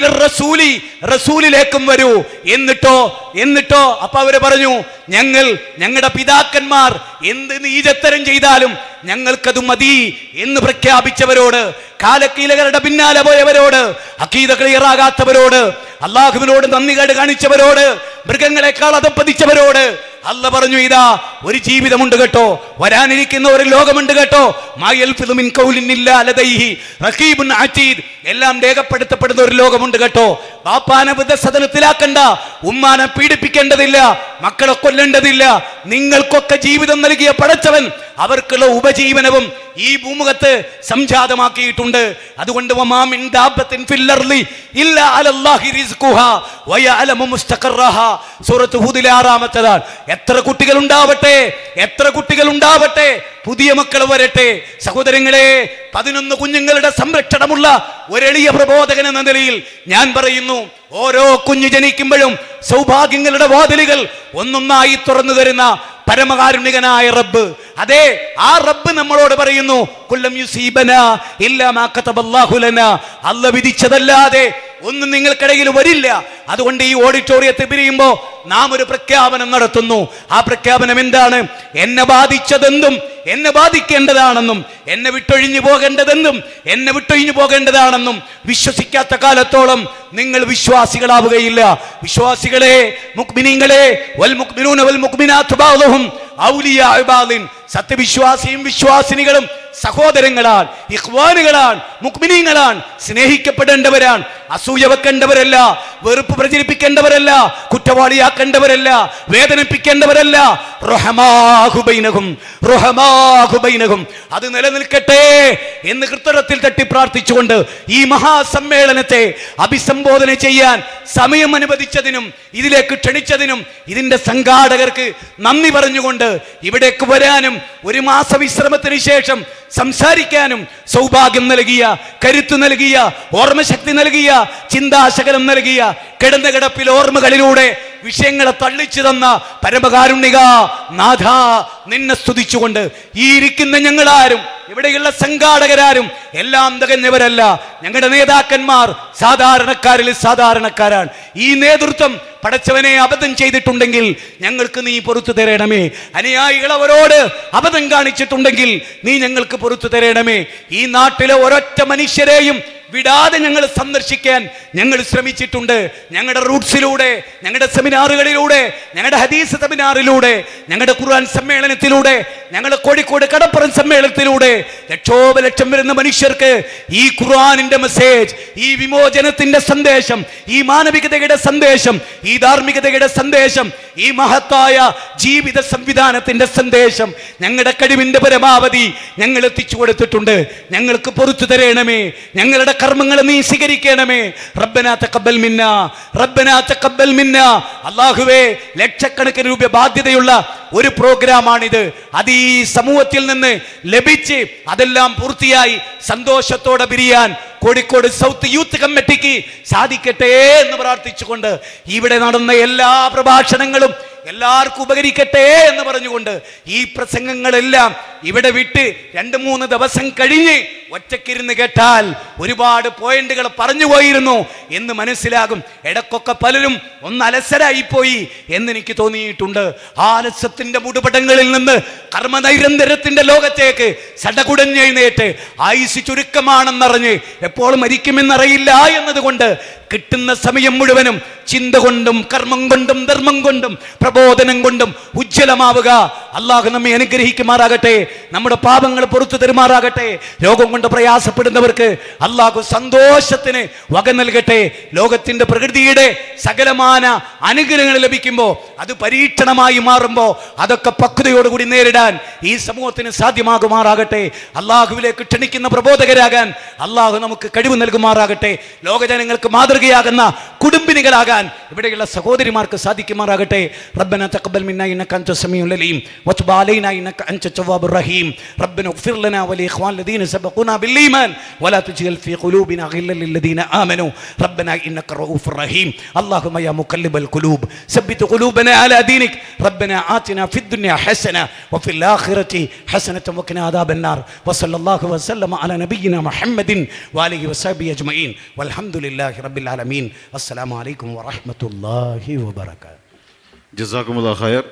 റസൂലി റസൂലിലേക്കും വരൂ. എന്നിട്ടോ എന്നിട്ടോ അപ്പൊ അവർ പറഞ്ഞു ഞങ്ങൾ ഞങ്ങളുടെ പിതാക്കന്മാർ എന്ത് നീചത്തരം ചെയ്താലും ഞങ്ങൾക്കത് മതി എന്ന് പ്രഖ്യാപിച്ചവരോട് കാലക്കീലകളുടെ പിന്നാലെ പോയവരോട് അക്കീത ക്ലിയറാകാത്തവരോട് അള്ളാഹുവിനോട് നന്ദികേട് കാണിച്ചവരോട് മൃഗങ്ങളെക്കാൾ അതപ്പതിച്ചവരോട് അല്ല പറഞ്ഞു ഇതാ ഒരു ജീവിതമുണ്ട് കേട്ടോ. വരാനിരിക്കുന്ന ഒരു ലോകമുണ്ട് കേട്ടോ. മായൽ ഫിലുമിൻ ഇല്ല ലദൈഹി റഖീബുൻ അതീദ് എല്ലാം രേഖപ്പെടുത്തപ്പെടുന്ന ഒരു ലോകമുണ്ട് കേട്ടോ. ബാപ്പാനെ വൃദ്ധസദനത്തിലാക്കണ്ട. ഉമ്മാനെ പീഡിപ്പിക്കേണ്ടതില്ല. മക്കളെ കൊല്ലേണ്ടതില്ല. നിങ്ങൾക്കൊക്കെ ജീവിതം നൽകിയ പടച്ചവൻ അവർക്കുള്ള ഉപജീവനവും ഈ ഭൂമുഖത്ത് സംജാതമാക്കിയിട്ടുണ്ട്. അതുകൊണ്ട് ആറാമത്തേതാണ്. എത്ര കുട്ടികൾ ഉണ്ടാവട്ടെ എത്ര കുട്ടികൾ ഉണ്ടാവട്ടെ പുതിയ മക്കൾ വരട്ടെ. സഹോദരങ്ങളെ പതിനൊന്ന് കുഞ്ഞുങ്ങളുടെ സംരക്ഷണമുള്ള ഒരെളിയ പ്രബോധകൻ എന്ന നിലയിൽ ഞാൻ പറയുന്നു ഓരോ കുഞ്ഞു ജനിക്കുമ്പോഴും സൗഭാഗ്യങ്ങളുടെ വാതിലുകൾ ഒന്നൊന്നായി തുറന്നു തരുന്ന പരമകാരുണികനായ റബ്ബ്. അതെ ആ റബ്ബ് നമ്മളോട് പറയുന്നു കുല്ലം യുസീബന ഇല്ലാ അല്ല വിധിച്ചതല്ലാതെ ഒന്നും നിങ്ങൾക്കിടയിൽ വരില്ല. അതുകൊണ്ട് ഈ ഓഡിറ്റോറിയത്തിൽ പിരിയുമ്പോ നാം ഒരു പ്രഖ്യാപനം നടത്തുന്നു. ആ പ്രഖ്യാപനം എന്താണ്? എന്നെ ബാധിച്ചതെന്തും എന്നെ ബാധിക്കേണ്ടതാണെന്നും എന്നെ വിട്ടൊഴിഞ്ഞു പോകേണ്ടതെന്നും എന്നെ വിട്ടൊഴിഞ്ഞു പോകേണ്ടതാണെന്നും വിശ്വസിക്കാത്ത കാലത്തോളം നിങ്ങൾ വിശ്വാസികളാവുകയില്ല. വിശ്വാസികളെ മുക്മിനീങ്ങളെ വൽ മുക്മിനൂന വൽ മുക്മിനാത്ത് ബഅ്ദുഹും ഔലിയാഉ ബഅ്ദിൻ സത്യവിശ്വാസിയും വിശ്വാസിനികളും സഹോദരങ്ങളാണ് ഇഖ്വാനുകളാണ് മുക്മിനീങ്ങളാണ് സ്നേഹിക്കപ്പെടേണ്ടവരാണ്. അസൂയ വെക്കേണ്ടവരല്ല വെറുപ്പ് പ്രചരിപ്പിക്കേണ്ടവരല്ല കുറ്റവാളിയാക്കേണ്ടവരല്ല വേദനിപ്പിക്കേണ്ടവരല്ല. റൊഹമാഹുബൈനകും റുഹമാഹുബൈനഹും അത് നിലനിൽക്കട്ടെ എന്ന് കൃത്രിമത്തിൽ തട്ടി പ്രാർത്ഥിച്ചുകൊണ്ട് ഈ മഹാസമ്മേളനത്തെ അഭിസംബോധന ചെയ്യാൻ സമയം അനുവദിച്ചതിനും ഇതിലേക്ക് ക്ഷണിച്ചതിനും ഇതിന്റെ സംഘാടകർക്ക് നന്ദി പറഞ്ഞുകൊണ്ട് ഇവിടേക്ക് വരാനും ഒരു മാസ വിശ്രമത്തിന് ശേഷം സംസാരിക്കാനും സൗഭാഗ്യം നൽകിയ കരുത്തു നൽകിയ ഓർമ്മശക്തി നൽകിയ ചിന്താശകലം നൽകിയ കിടന്ന കിടപ്പിൽ ഓർമ്മകളിലൂടെ വിഷയങ്ങളെ തള്ളിച്ചു തന്ന പരമകാരുണിക നാഥ നിന്നെ സ്തുതിച്ചുകൊണ്ട് ഈ ഇരിക്കുന്ന ഞങ്ങളാരും ഇവിടെയുള്ള സംഘാടകരാരും എല്ലാം തികഞ്ഞവരല്ല. ഞങ്ങളുടെ നേതാക്കന്മാർ സാധാരണക്കാരിൽ സാധാരണക്കാരാണ്. ഈ നേതൃത്വം പടച്ചവനെ അബദ്ധം ചെയ്തിട്ടുണ്ടെങ്കിൽ ഞങ്ങൾക്ക് നീ പൊറത്തു തരണമേ. അനുയായികൾ അവരോട് അബദ്ധം കാണിച്ചിട്ടുണ്ടെങ്കിൽ നീ ഞങ്ങൾക്ക് പൊറത്തു തരണമേ. ഈ നാട്ടിലെ ഒരൊറ്റ മനുഷ്യരെയും വിടാതെ ഞങ്ങൾ സന്ദർശിക്കാൻ ഞങ്ങൾ ശ്രമിച്ചിട്ടുണ്ട്. ഞങ്ങളുടെ റൂട്ട്സിലൂടെ ഞങ്ങളുടെ സെമിനാറുകളിലൂടെ ഞങ്ങളുടെ ഹദീസ് സെമിനാറിലൂടെ ഞങ്ങളുടെ ഖുർആൻ സമ്മേളനത്തിലൂടെ ഞങ്ങളുടെ കോഴിക്കോട് കടപ്പുറം സമ്മേളനത്തിലൂടെ ലക്ഷോപലക്ഷം വരുന്ന മനുഷ്യർക്ക് ഈ ഖുർആാനിന്റെ മെസ്സേജ് ഈ വിമോചനത്തിന്റെ സന്ദേശം ഈ മാനവികതയുടെ സന്ദേശം ഈ ധാർമ്മികതയുടെ സന്ദേശം ഈ മഹത്തായ ജീവിത സംവിധാനത്തിന്റെ സന്ദേശം ഞങ്ങളുടെ കഴിവിന്റെ പരമാവധി ഞങ്ങൾ എത്തിച്ചു കൊടുത്തിട്ടുണ്ട്. ഞങ്ങൾക്ക് പൊറത്തു തരണമേ. ഞങ്ങളുടെ കർമ്മങ്ങൾ നീ സ്വീകരിക്കണമേ. റബ്ബനാത്ത തഖബ്ബൽ മിന്ന റബ്ബനാത്ത തഖബ്ബൽ മിന്ന. അല്ലാഹുവേ ലക്ഷക്കണക്കിന് രൂപ ബാധ്യതയുള്ള ഒരു പ്രോഗ്രാമാണിത്. അത് ഈ സമൂഹത്തിൽ നിന്ന് ലഭിച്ച് അതെല്ലാം പൂർത്തിയായി സന്തോഷത്തോടെ പിരിയാൻ കോഴിക്കോട് സൗത്ത് യൂത്ത് കമ്മിറ്റിക്ക് സാധിക്കട്ടെ എന്ന് പ്രാർത്ഥിച്ചുകൊണ്ട് ഇവിടെ നടന്ന എല്ലാ പ്രഭാഷണങ്ങളും എല്ലാവർക്കും ഉപകരിക്കട്ടെ എന്ന് പറഞ്ഞുകൊണ്ട് ഈ പ്രസംഗങ്ങളെല്ലാം ഇവിടെ വിട്ട് രണ്ട് മൂന്ന് ദിവസം കഴിഞ്ഞ് ഒറ്റക്കിരുന്ന് കേട്ടാൽ ഒരുപാട് പോയിന്റുകൾ പറഞ്ഞു പോയിരുന്നു എന്ന് മനസ്സിലാകും. ഇടക്കൊക്കെ പലരും ഒന്ന് അലസരായിപ്പോയി എന്ന് എനിക്ക് തോന്നിയിട്ടുണ്ട്. ആ അലസത്തിന്റെ മുടുപടങ്ങളിൽ നിന്ന് കർമ്മനൈരന്തരത്തിന്റെ ലോകത്തേക്ക് സടകുടഞ്ഞെഴുന്നേറ്റ് ആയുസ് ചുരുക്കമാണെന്നറിഞ്ഞ് എപ്പോൾ മരിക്കുമെന്നറിയില്ല എന്നതുകൊണ്ട് കിട്ടുന്ന സമയം മുഴുവനും ചിന്ത കൊണ്ടും കർമ്മം കൊണ്ടും ധർമ്മം കൊണ്ടും പ്രബോധനം കൊണ്ടും ഉജ്ജ്വലമാവുക. അള്ളാഹു നമ്മെ അനുഗ്രഹിക്കുമാറാകട്ടെ നമ്മുടെ പാപങ്ങൾ പുറത്തു തരുമാറാകട്ടെ രോഗം കൊണ്ട് പ്രയാസപ്പെടുന്നവർക്ക് അള്ളാഹു സന്തോഷത്തിന് വക നൽകട്ടെ. ലോകത്തിന്റെ പ്രകൃതിയുടെ സകലമാന അനുഗ്രഹങ്ങൾ ലഭിക്കുമ്പോൾ അത് പരീക്ഷണമായി മാറുമ്പോൾ അതൊക്കെ പക്വതയോടുകൂടി നേരിടാൻ ഈ സമൂഹത്തിന് സാധ്യമാകുമാറാകട്ടെ. അള്ളാഹുവിലേക്ക് ക്ഷണിക്കുന്ന പ്രബോധകരാകാൻ അള്ളാഹു നമുക്ക് കഴിവ് നൽകുമാറാകട്ടെ. ലോകജനങ്ങൾക്ക് മാതൃകയാകുന്ന കുടുംബിനികളാകാൻ ഇവിടെയുള്ള സഹോദരിമാർക്ക് സാധിക്കുമാറാകട്ടെ റബ്ബന തഖബ്ബൽ മിന്ന ഇന്നക അൻത സമീഉൽ അലീം വതുബ് അലൈനാ ഇന്നക അൻത തവ്വാബുർ റഹീം റബ്ബന اغفر لنا ولإخوان الذين سبقونا بالإيمان ولا تجعل في قلوبنا غلا للذين آمنوا ربنا إنك رؤوف رحيم اللهم يا مقلب القلوب ثبت قلوبنا على دينك ربنا آتنا في الدنيا حسنة وفي الآخرة حسنة وقنا عذاب النار وصلى الله وسلم على نبينا محمد وآله وصحبه أجمعين والحمد لله رب العالمين العالمين. السلام عليكم ورحمة الله وبركاته. جزاكم الله خير.